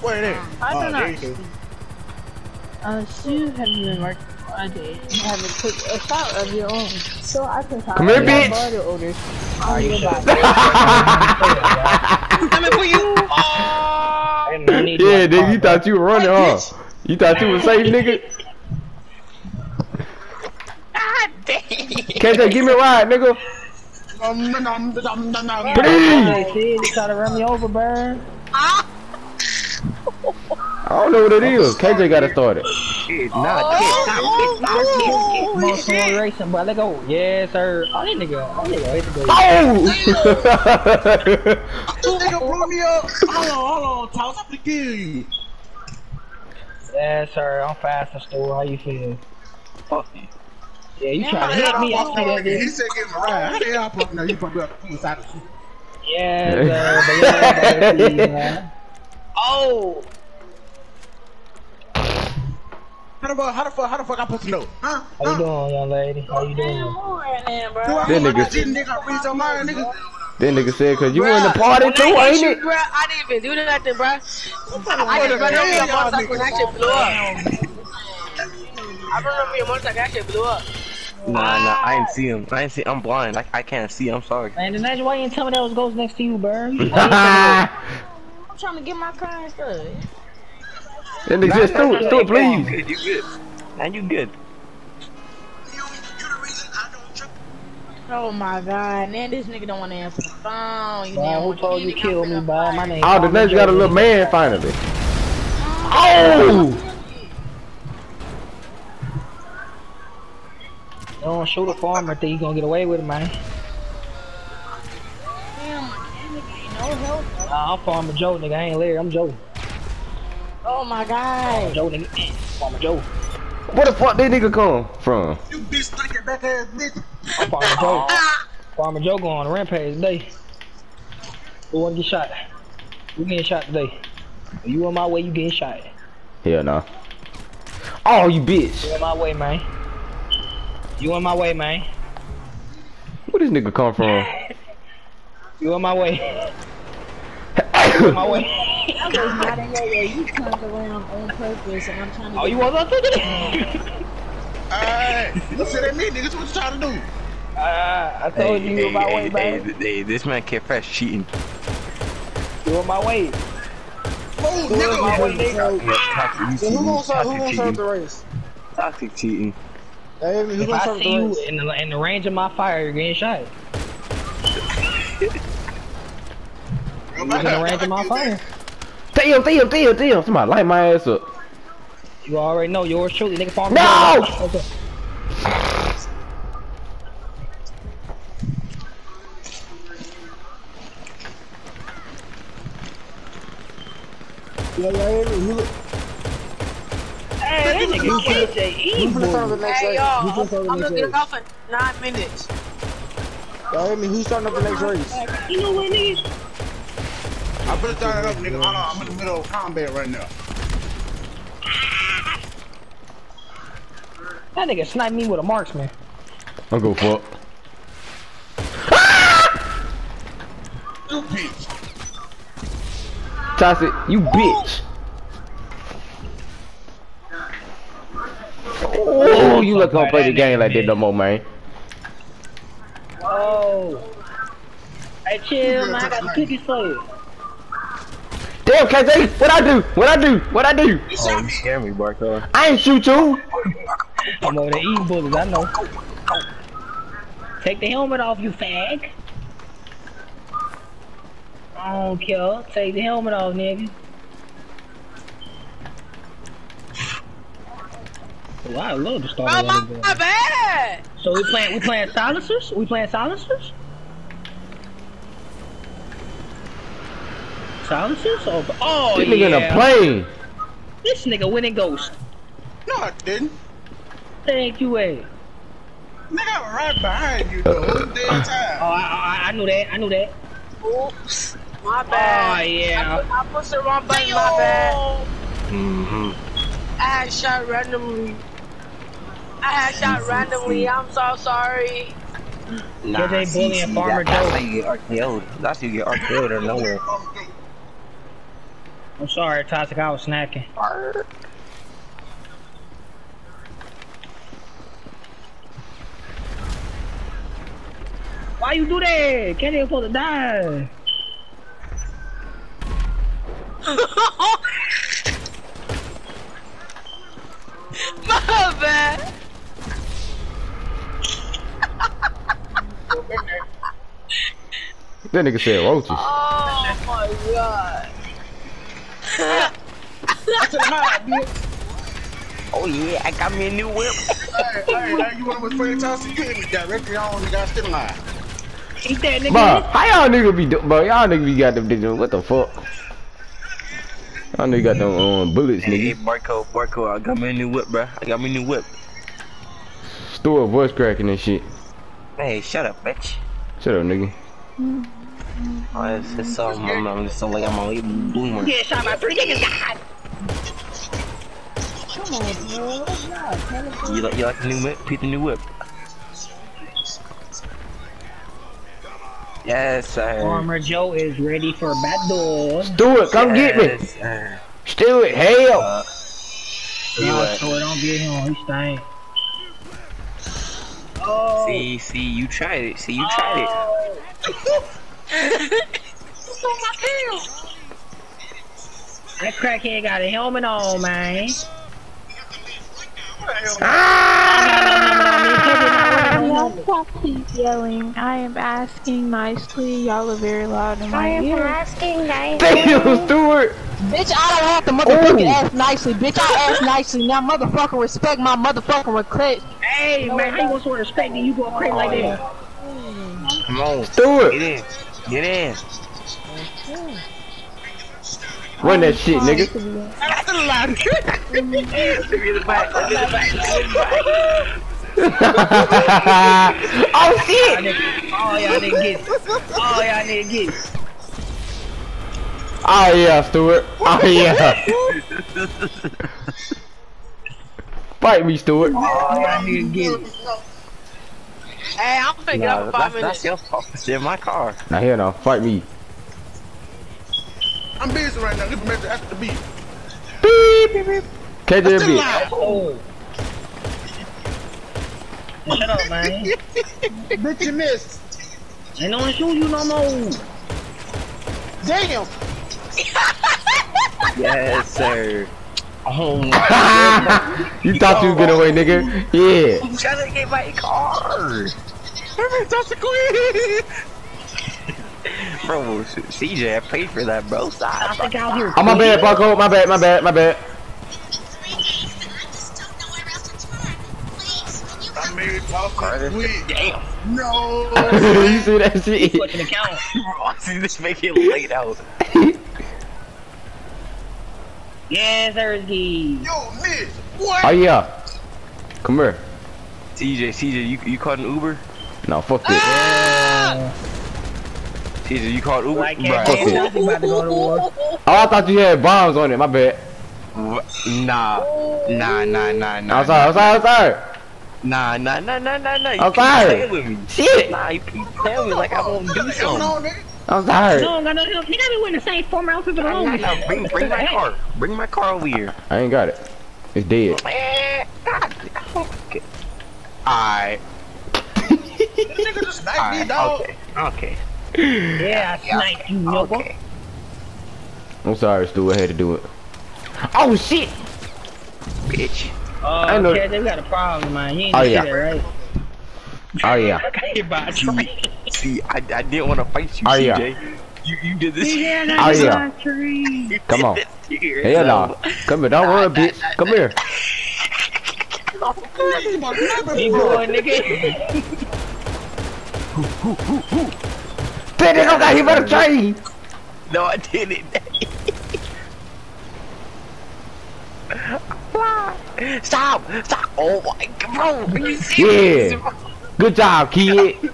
Where it at? I Oh, do there you not. go. Uh, Sue have been working all day. You haven't took a shot of your own. So I can Come here, bitch. Body odors on your body. Coming for you. Oh. I need Yeah, my nigga, car, you bro. thought you were running, huh? You thought you was safe, nigga? Can't they give me a ride, nigga? Um. Please! Hey, see, they try to run me over, bro. I don't know what it is. KJ got it started. Kid, nah, kid, stop, kid, stop, kid, kid. Come on, slow racing, bro. Let go. Yes, sir. Oh, that nigga. Oh, nigga. Hit the go. Oh! (laughs) This nigga blew me up. Hold on, hold on, Toss. I'm gonna kill you. Yes, sir. I'm fast and slow. How you feel? Fuck you. Yeah, you Yeah, try to hit me. I see that, He dude. said give him a ride. How the hell I put no, you put me up the side of the street. Yes, sir. But yeah, baby, man. (laughs) Oh. How the fuck, how the fuck, how the fuck I supposed to know? Huh? How you doing, young lady? How you doing? move right bro. That nigga- like this nigga read your mind, nigga? That nigga said, cause you were in the party too, ain't it? Bruh, I didn't even do nothing, bruh. I just ran over your Y'all motorcycle and that shit blew up. I ran over your motorcycle, that shit blew up. Nah, nah, I ain't see him. I ain't see. I'm blind. I, I can't see. I'm sorry. Man, imagine why you didn't tell me that was ghost next to you, bro. (laughs) I'm trying to get my car and stuff. Nigga said, Stuart, Stuart, You please. good. You good. And you good. Oh my god, man, this nigga don't want to answer the phone. You Bro, damn who told you nigga kill me, finna bro? My name. Oh, the next got a little man finally. Oh! Don't shoot a farmer. Think you gonna get away with it, man? Damn, mechanic ain't no help. Nah, I'm Farmer Joe, nigga. I ain't Larry. I'm Joe. Oh my god. Joe, nigga. Farmer Joe. Where the fuck that nigga come from? You bitch stinking back ass bitch. I'm Farmer Joe. (laughs) Ah. Farmer Joe going on a rampage today. Who wanna get shot? Who getting shot today? You on my way, you getting shot. Hell no. Oh, you bitch. You on my way, man. You on my way, man. Where this nigga come from? (laughs) You on my way. You (laughs) on my way. I was not in your way. You turned around on purpose, and I'm trying to. Oh, get you was up thinking? (laughs) Alright, you said at me, niggas. What you trying to do? Uh, I told you you on my way, hey, man. hey, hey, this man Kid Fresh cheating. You on my way. Move, You on my way, nigga. Toxic, you So who gonna start? Who gonna start the race? Toxic cheating. Hey, who If gonna I start see the you race? in the, in the range of my fire, you're getting shot. (laughs) You in the range of my fire. Damn, damn, damn, damn. Somebody light my ass up. You already know yours truly, nigga. Farmer No! Okay. Yeah, yeah, yeah. Who, Hey, that nigga KJ who's evil. Hey, y'all, I'm, gonna start I'm the gonna next get race? off in nine minutes. Y'all hear me? Who's starting up the next race? You know what, nigga? I better turn it up, nigga. Hold on, I'm in the middle of combat right now. That nigga sniped me with a marksman. I'll go fuck. You bitch. it. you bitch. Oh, you look gonna play the game like that no more, man. Oh. Hey, chill, man. I got some cookies for you. Damn, KJ, what I do? What I do? What I do? Oh, you scare me, Barco. I ain't shoot you. I'm over there eating bullets, I know. Take the helmet off, you fag. I don't care. Take the helmet off, nigga. Oh, I love to start Oh, my, running my game. bad. So we playing we playing silencers? We playing silencers? Silencers? Oh, oh This nigga in a plane. This nigga went and ghost. No, I didn't. Thank you, way. Nigga, I'm right behind you the whole uh, damn uh. Oh, time. I, I, I knew that. I knew that. Oops. My oh, bad. Oh yeah. I, I pushed the wrong button, my bad. Mm-hmm. I had shot randomly. I had shot mm-hmm. randomly. I'm so sorry. Nah, they see, bullying Farmer that, that's Joe. how you get RKO'd. That's how you get RKO'd out of nowhere. I'm sorry, Toxic. I was snacking. Why you do that? Can't even supposed to die. my bad. That nigga said roaches. (laughs) Oh my god. Oh yeah, I got me a new whip. Hey, hey, hey, you want to with Tossy? You hit me directly on the guy still alive. Eat that nigga. Bro, how y'all nigga be do bro? Y'all nigga be got them bitches. What the fuck? Y'all nigga got them um, bullets, Hey, nigga. Barco, Barco, I got me a new whip, bro. I got me a new whip. Store voice cracking and shit. Hey, shut up, bitch. Shut up, nigga. Oh, it's, it's so, I'm, I'm just so like I'm a boomer. Yeah, shot by three niggas. God. Come on, bro. Nah, tell us You like, you like the new whip? Peep the new whip. Yes, sir. Farmer Joe is ready for battle. Stewart, come get me. Yes, sir. Stewart, hell. Uh, you No, what? so don't get him. He stank. Oh. See, see, you tried it. See, you tried it. (laughs) That crackhead got a helmet on, man. Y'all stop keep yelling. I am asking nicely. Y'all are very loud in my ear. asking, guys. Damn, Stuart. Bitch, I don't have to motherfucking Ooh. ask nicely. Bitch, I ask nicely. Now, motherfucking respect my motherfucking request. Hey, man, how you gonna sort of respect you go crazy like that? Come on. Stuart. Get in. Get in. Run that shit, nigga. Give me the back. Give me the back. Give me the back. oh shit! Oh, y'all didn't get it. Oh, y'all didn't get it. Oh yeah, Stewart. Oh yeah. Fight me, Stewart. Oh, y'all didn't get it. Hey, I'm finna get up Nah, five that's, minutes. that's your fault. (laughs) It's in my car. Now here now, fight me. I'm busy right now. Leave a message after the beat. Beep, beep, beep. KJ Still bitch. alive. Oh. Shut up, man. (laughs) Bitch, you missed. Ain't no one shoot you no more. Damn. (laughs) Yes, sir. Oh my (laughs) you thought you would get away, nigga? Yeah. I'm trying to get my car. That's the queen. (laughs) Bro, CJ, I paid for that, bro. I Stop. think out here. Oh my bad, Bucko. My bad, my bad, my bad. I made Tossy Carter. quit. Damn. No. (laughs) you see that shit? Fucking account. (laughs) Bro, see this make it late out. Yes, Ersky. Yo, miss. What? Oh yeah. Come here. CJ, CJ, you you called an Uber? No, fuck it. Ah! CJ, you called Uber? Like, Bruh. Fuck can't it. about to go to war. Oh, I thought you had bombs on it. My bad. Nah, nah, nah, nah, nah. I'm sorry, I'm sorry, I'm sorry. Nah, nah, nah, nah, nah, nah. You I'm keep sorry. playing with me. Shit. Nah, you keep playing with me like I won't do something. I'm sorry. No, no, no, no. You gotta be wearing the same former outfit for the Nah, nah, nah, bring, bring my car. Bring my car over here. I ain't got it. It's dead. Eh, God, Alright. This nigga just sniped me, dog. Okay. Okay. Yeah, I sniped you, nigga. Okay. I'm sorry, Stu. I had to do it. Oh shit! Bitch. Oh, I know- okay, they got a problem, man. You ain't Oh, see yeah. that, right? Oh yeah. I got hit by. See, I, I didn't want to fight you, Oh, yeah. CJ. You you did this. Yeah, Oh yeah. tree. Come on. (laughs) Here, Hell so- no. Come here. Don't worry, bitch. Come here. (laughs) Be boy, nigga. (laughs) That nigga got hit by the train. No, I didn't. Stop! Stop! Oh my god, bro! Are you serious? Yeah. Good job, kid.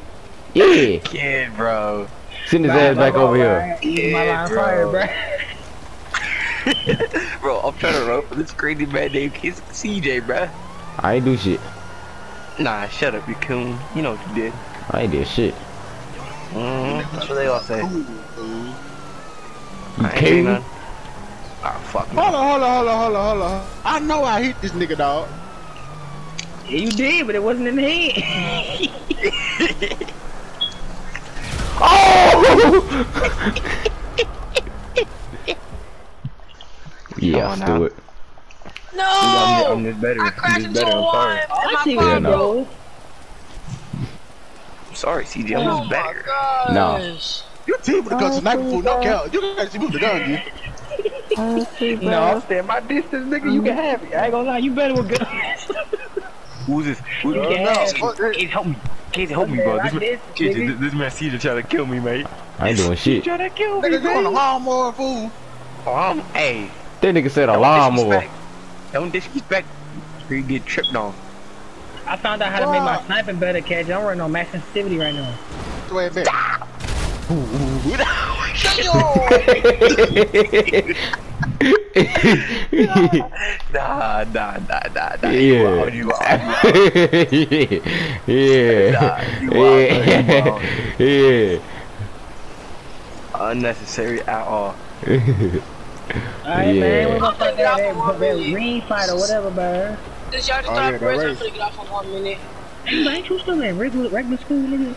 Yeah. Kid, bro. Send his ass back over here. Yeah, bro. fire, bro. (laughs) bro, I'm trying to run for this crazy man named Kiss CJ, bro. I ain't do shit. Nah, shut up, you coon. You know what you did. I ain't did shit. Mm, that's what they all say. You I ain't kidding doing me? nothing. Ah, fuck me. Hold on, hold on, hold on, hold on, hold on. I know I hit this nigga, dog. Yeah, you did, but it wasn't in the head. (laughs) Oh! (laughs) yeah, Come on let's do it. No! I'm, I'm just better. I I'm crashed into better. a I'm wall. sorry. I see Yeah, where you no. Go. I'm sorry, CJ. I'm Oh just my better. gosh. You team with the gun sniper fool, no count. You gotta see move the gun, dude. No, I'll stay at my distance, nigga. You can have it. I ain't gonna lie, you better with guns. (laughs) Who's this? Who's You can no, have fuck that. Kids, help me. Kids, help me, bro. This, man, This- kids, this, this man CJ trying to kill me, mate. I ain't doing (laughs) shit. Trying to kill me, Nigga, you on the mate. lawnmower, fool. Um, hey. That nigga said a don't lawnmower. disrespect. Don't disrespect. Or you get tripped on. I found out how to make my sniping better, catch. I'm running on max sensitivity right now. Wait a minute. Nah, nah, nah, nah, nah. You Yeah. you wild, you wild. yeah. Nah, you wild, bro, you Yeah. Yeah. Unnecessary at all. Alright, Yeah. man. What about that, that, that, that ring fight or whatever, bro? This y'all just Oh, start yeah, pressing. that I'm race. finna get off for one minute. Hey, man, ain't you still in regular, regular school, nigga?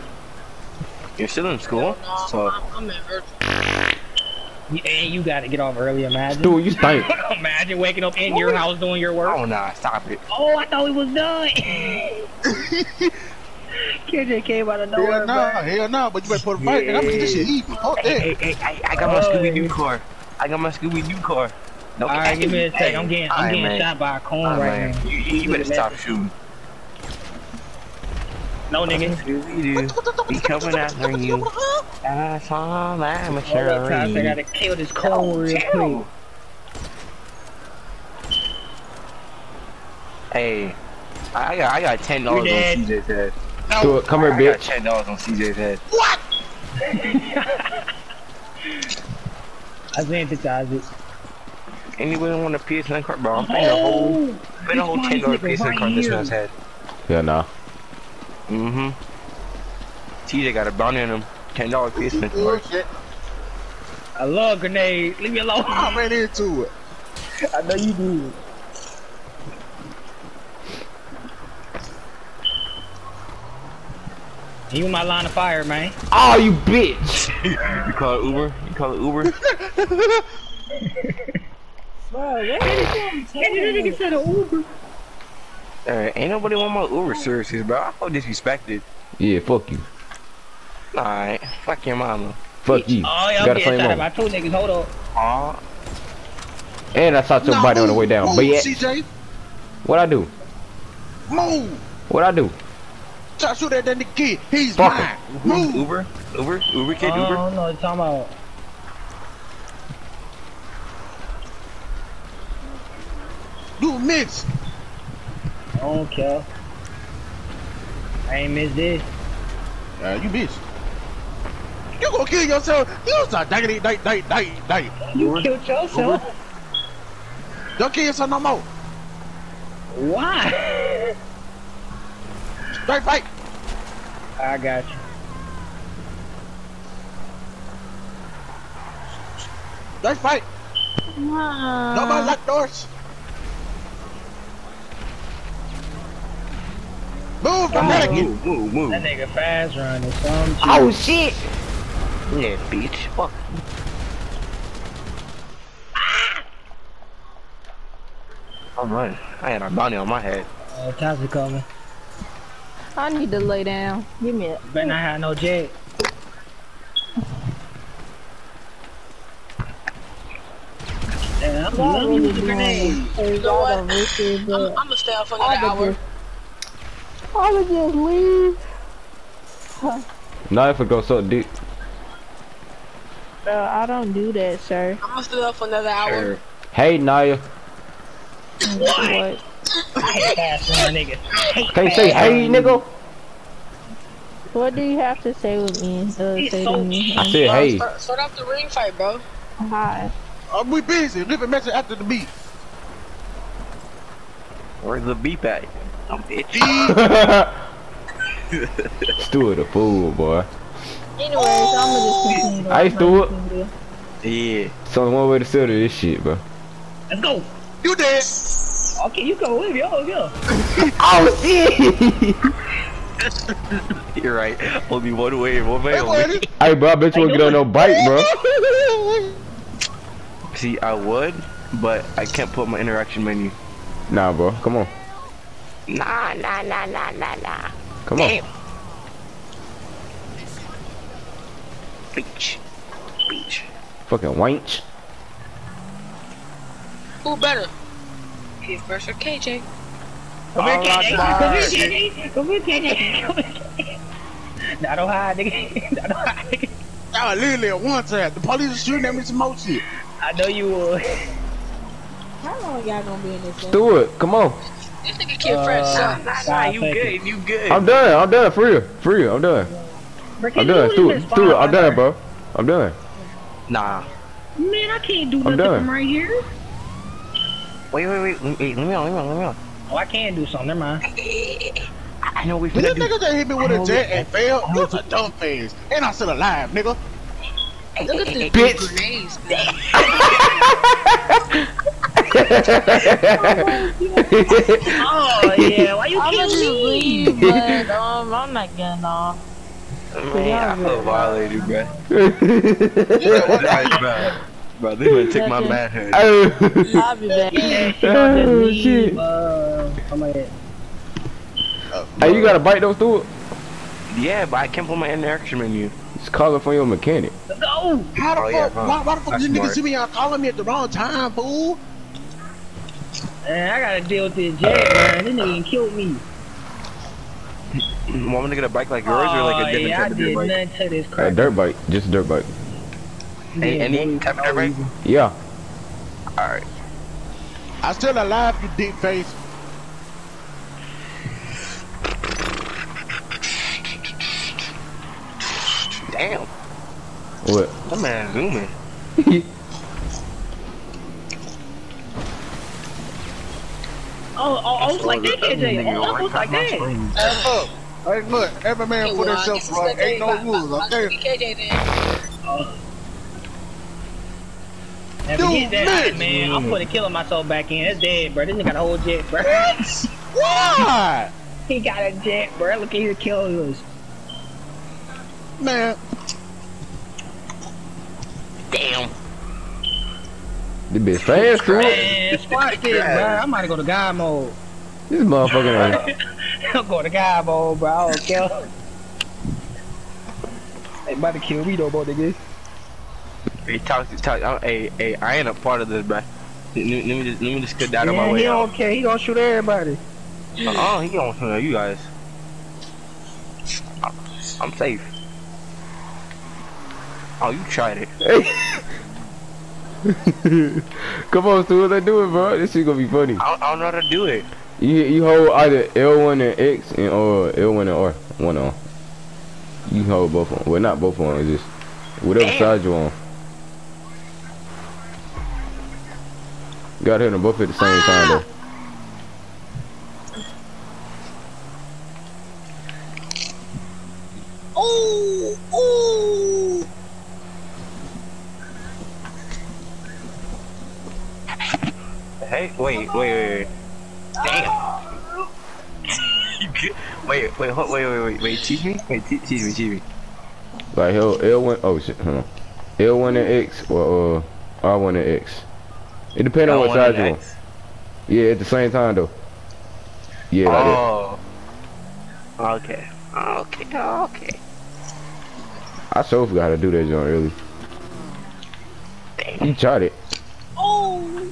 You're still in school? No, So, I'm, I'm at virtual. And you gotta get off early, imagine. Dude, you stink. (laughs) imagine waking up in your house doing your work. oh nah, stop it. Oh, I thought we was done. (laughs) KJ came out of nowhere, Hell no, bro. hell no, but you better put a fight, nigga. I'm gonna get this shit easy. Fuck Hey, that. hey, hey, I, I got my Oh, Scooby Doo car. I got my Scooby Doo car. No, All right, give me a sec. hey, I'm getting, I'm alright, getting man. shot by a cone Alright, right now. You, you better stop shooting. No, nigga. Scooby Doo, coming after you. That's all I'm Hold up, Tosh, I gotta kill this cone real quick. Hey, I got I got ten dollars on CJ's head. Do it. Come here, I got ten dollars on CJ's head. What? (laughs) I sent it, Tosh. Anybody want a PSN card, bro? I'm paying a whole, paying a whole this ten dollar money nigga PSN right card on this man's head. Yeah, no. Mm-hmm. TJ got a bounty on him. Ten dollar PSN Oh card. I love grenades. Leave me alone. (laughs) I ran into it. I know you do. You in my line of fire, man. Oh, you bitch. (laughs) You call it Uber? You call it Uber? (laughs) nigga said an Uber. Alright, ain't nobody want my Uber services, bro. I feel disrespected. Yeah, fuck you. Alright, fuck your mama. Fuck you. Oh, yeah, you I'm got the getting same shot one. by two niggas. Hold up. Aw, And I saw your Nah, body on the way down. Move, But yeah, CJ, what I do? move. What I do? Try to shoot that that nigga kid. He's Fuck mine. Move. Uber? Uber? Uber kid, I Uber? don't know what you're talking about. Do a. I don't care. I ain't missed this. Uh, you bitch. You gonna kill yourself? You start daggity date date date date. You killed yourself. Don't kill yourself no more. Why? Straight fight. I got you. Straight fight. Wow. Nobody lock doors. Move, I'm not again. Move, move, move. That nigga fast run or some shit. Oh shit! Yeah, bitch. Fuck. I'm running. I had a bounty on my head. Uh, Toxic coming. I need to lay down. Give me it. Better not have no jet. Yeah, I'm Y'all loving really with the grenade. doing know what? I'm, I'm gonna stay up for I another hour. Just, I would just leave. Now if it go so deep. Bro, I don't do that, sir. I'm gonna stay up for another hour. Sure. Hey Naya. What? I hate fast run, nigga. Hate Can't say hey run. nigga. What do you have to say with me? Uh, say so to me. I said hey. Start, start off the ring fight, bro. Hi. Uh, we busy. Leave a message after the beat. Where's the beep at? I'm bitch. Stuart a fool, boy. Anyways, I'm gonna just continue. Oh, to Hey, Stuart. video. Yeah. So one way to settle this shit, bro. Let's go. You dead. Okay, you go with me. Oh, yeah. (laughs) Oh shit! (laughs) You're right. Only one way, one way only. buddy. hey, bro, I bet you won't get on no bike, bro. See, I would, but I can't put my interaction menu. Nah, bro, come on, Nah, nah, nah, nah, nah, nah. come on. Beach. Beach. Fucking wench. Who better? Keith versus KJ. Come here, Alright, KJ. Come here, KJ. Come here, KJ. Come here, KJ. Nah, don't hide, nigga. Nah, don't hide, nigga. Y'all literally at one time. The police are shooting at me some more shit. I know you would. How long y'all gonna be in this? thing? Stuart, come on. This nigga Kid Fresh suck. Nah, Five you good, you good. I'm done. I'm done. For real, for real. I'm done. Bro, I'm done. do Stuart, this Stuart, I'm done, bro. I'm done. Nah. Man, I can't do I'm nothing done. from right here. Wait, wait, wait. Let me, let me on, let me on, let me on. Oh, I can do something. Never mind. I know we This finna do. nigga just hit me with a jet and failed. You's a dumb face. And I'm still alive, nigga. Look at this Bitch. grenades, man. (laughs) (laughs) Oh, yeah. (laughs) Why you I'm gonna kill just me? leave, but um, I'm not getting off. Man, I feel violated, bro. Yeah, (laughs) bro. Bro, they gonna take my manhood. oh I'll be back. (laughs) Yeah, she gonna just leave. shit. Uh, I'm Hey, you got a bike though, Stuart? Yeah, but I can't put my interaction menu. Just call it from your mechanic. let's. How the Oh, fuck? yeah, why, why the fuck That's you niggas smart. see me out calling me at the wrong time, fool? Man, I gotta deal with this jet, man. This nigga killed me. Want me to get a bike like yours or like oh, a different yeah, type I of did dirt bike? nothing to this A dirt bike, just a dirt bike. Any, any type of dirt bike? Yeah. Alright. I still alive, you deep face. Damn. What? That man zooming. (laughs) Oh, oh, oh, like that, KJ. Nigga, Oh, right like that. screen. Hey, look. Hey, look. Every man Hey, for themselves, this bro. Ain't no like- rules, okay? like KJ then. Dude, forget that, bitch. man. I'm putting killing myself back in. It's dead, bro. This nigga got a whole jet, bro. Why? (laughs) he got a jet, bro. Look at his kills. Man, Damn. This bitch fast, Stuart. Man, squat this, bro. I might go to God mode. This motherfucker. ain't- I'm going to God mode, bro. I don't care. They about to kill me though, bro, nigga. Hey, talk, talk. uh, Hey, hey, I ain't a part of this, bro. Let me, let me just, let me just get out of my Yeah, way. he out. don't care. He gonna shoot everybody. Oh, he don't know you guys. I'm safe. Oh, you tried it. (laughs) (laughs) Come on, Stuart, let's do it, bro. This shit gonna be funny. I don't, I don't know how to do it. You you hold either L1 and X and or L1 and R. One on. You hold both on. Well, not both on. It's just whatever Damn. side you on. You gotta hit them both at the same time though. Ooh, ooh. Hey, wait, wait, wait, wait. Damn. you good? Wait, wait, wait, wait, wait. Teach me. Wait, te- teach me, teach me. Like L L1. Oh shit. Hold on. L1 and X or uh, R1 and X. It depends on what L1 side and you on. Yeah, at the same time though. Yeah, like that. Oh. Okay. Okay. Okay. I so forgot how to do that joint early. You tried it. Oh.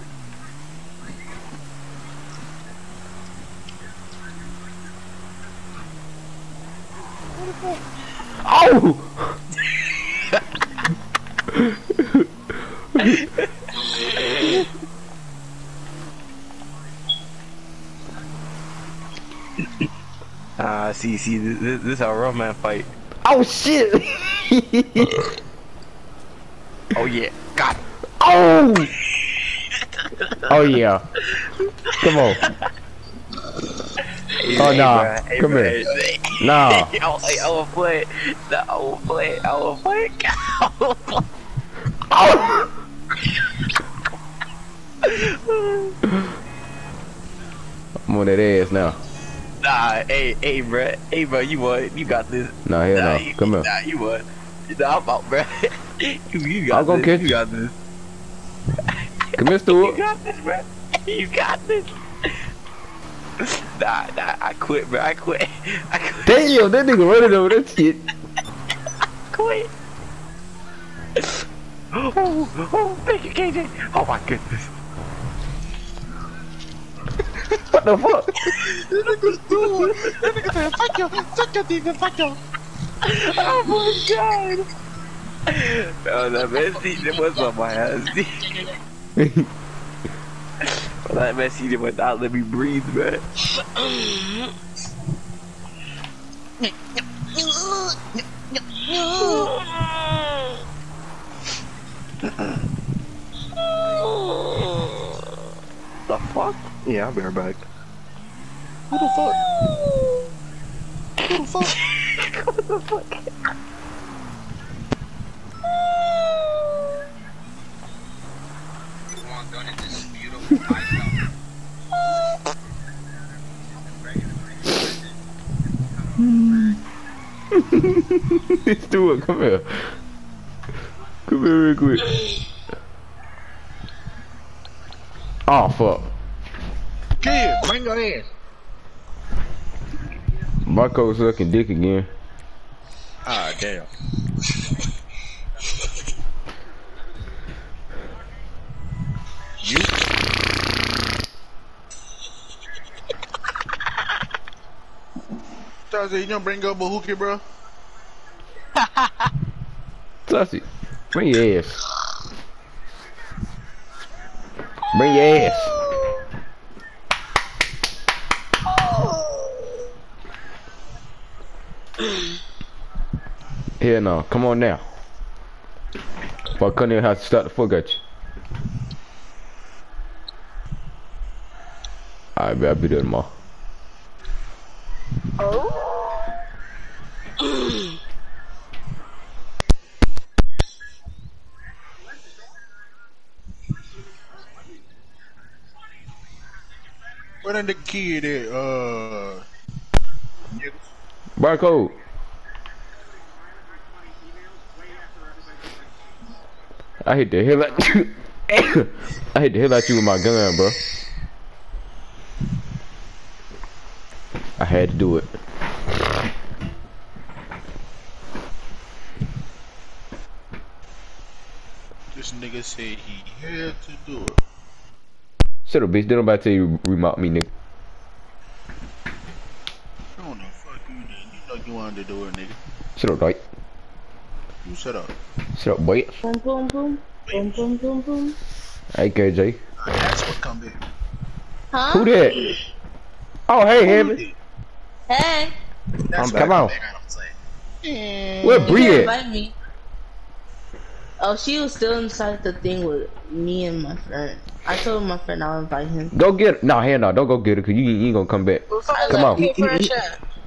Ah, see, see, this, this, this how a rough man fight. Oh shit! (laughs) Oh yeah, got it. oh! Oh yeah. Come on. Oh nah. bruh, Come bruh, here. Nah. (laughs) I will play. Nah, I will play. I will play. (laughs) I will play. (laughs) I'm on that ass now. Nah, hey, hey, bruh. Hey, bro, you won. You got this. Nah, hell nah, no. you, Come here. Nah, you won. Nah, I'm out, bruh. you, you got I'll go this. catch you. you. got this. Come here, You got this, bruh. You got this. (laughs) Nah, nah, I quit, bruh. I quit. (laughs) I quit. Damn, that nigga running over that shit. quit. Oh, oh, thank you, KJ. Oh my goodness. What the fuck? That nigga's doing. That nigga said, fuck you, fuck you, nigga, fuck you. Oh my god. Oh, that Messi that was on my ass. (laughs) that Messi would not let me breathe, man. the fuck? Yeah, I'll be right back. Who the fuck? Who the fuck? what the fuck? Stuart, come here. Come here real quick. Oh fuck. Kid, bring your ass. Marco's sucking dick again. Ah, damn. You? Tarzan, you gonna bring up a hookie, bro? Sussy, bring your ass. Bring your ass. Here now, come on now. If I couldn't even have to start the fuck at you. Alright, I'll be there tomorrow. Where did the kid at? Uh. Barcode. I hit the hell out you. (coughs) I hit the hell out you with my gun, bro. I had to do it. This nigga said he had to do it. Shut up, bitch. Don't nobody tell you remount me, nigga. I don't know, fuck you, then. You wanted to do it, nigga. Shut up, right? You shut up. Shut up, boy. Boom, boom, boom. Boom, boom, boom, boom. Hey, KJ. That's what come back. Huh? Who that? Oh, hey, Heaven. Hey. That's um, Come what on. back, I'm saying. Mm, Where You at? me. Oh, she was still inside the thing with me and my friend. I told my friend I'll invite him. Go get her. Nah, hell no. Don't go get her, cause you, you ain't gonna come back. Come on.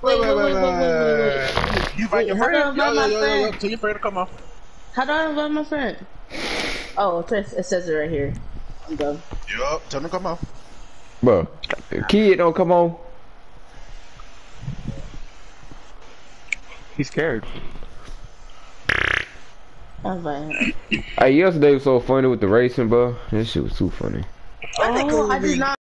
Wait, wait, wait, wait, wait, wait, wait. You invite your Wait, friend? how do I invite Yo, yo, my yo, yo, friend? Tell your friend to come on. How do I invite my friend? Oh, it says, it says it right here. I'm done. Yup, tell him to come on. Bro, kid don't come on. He's scared. I Hey, yesterday was so funny with the racing, bro. That shit was too funny. oh, I did not.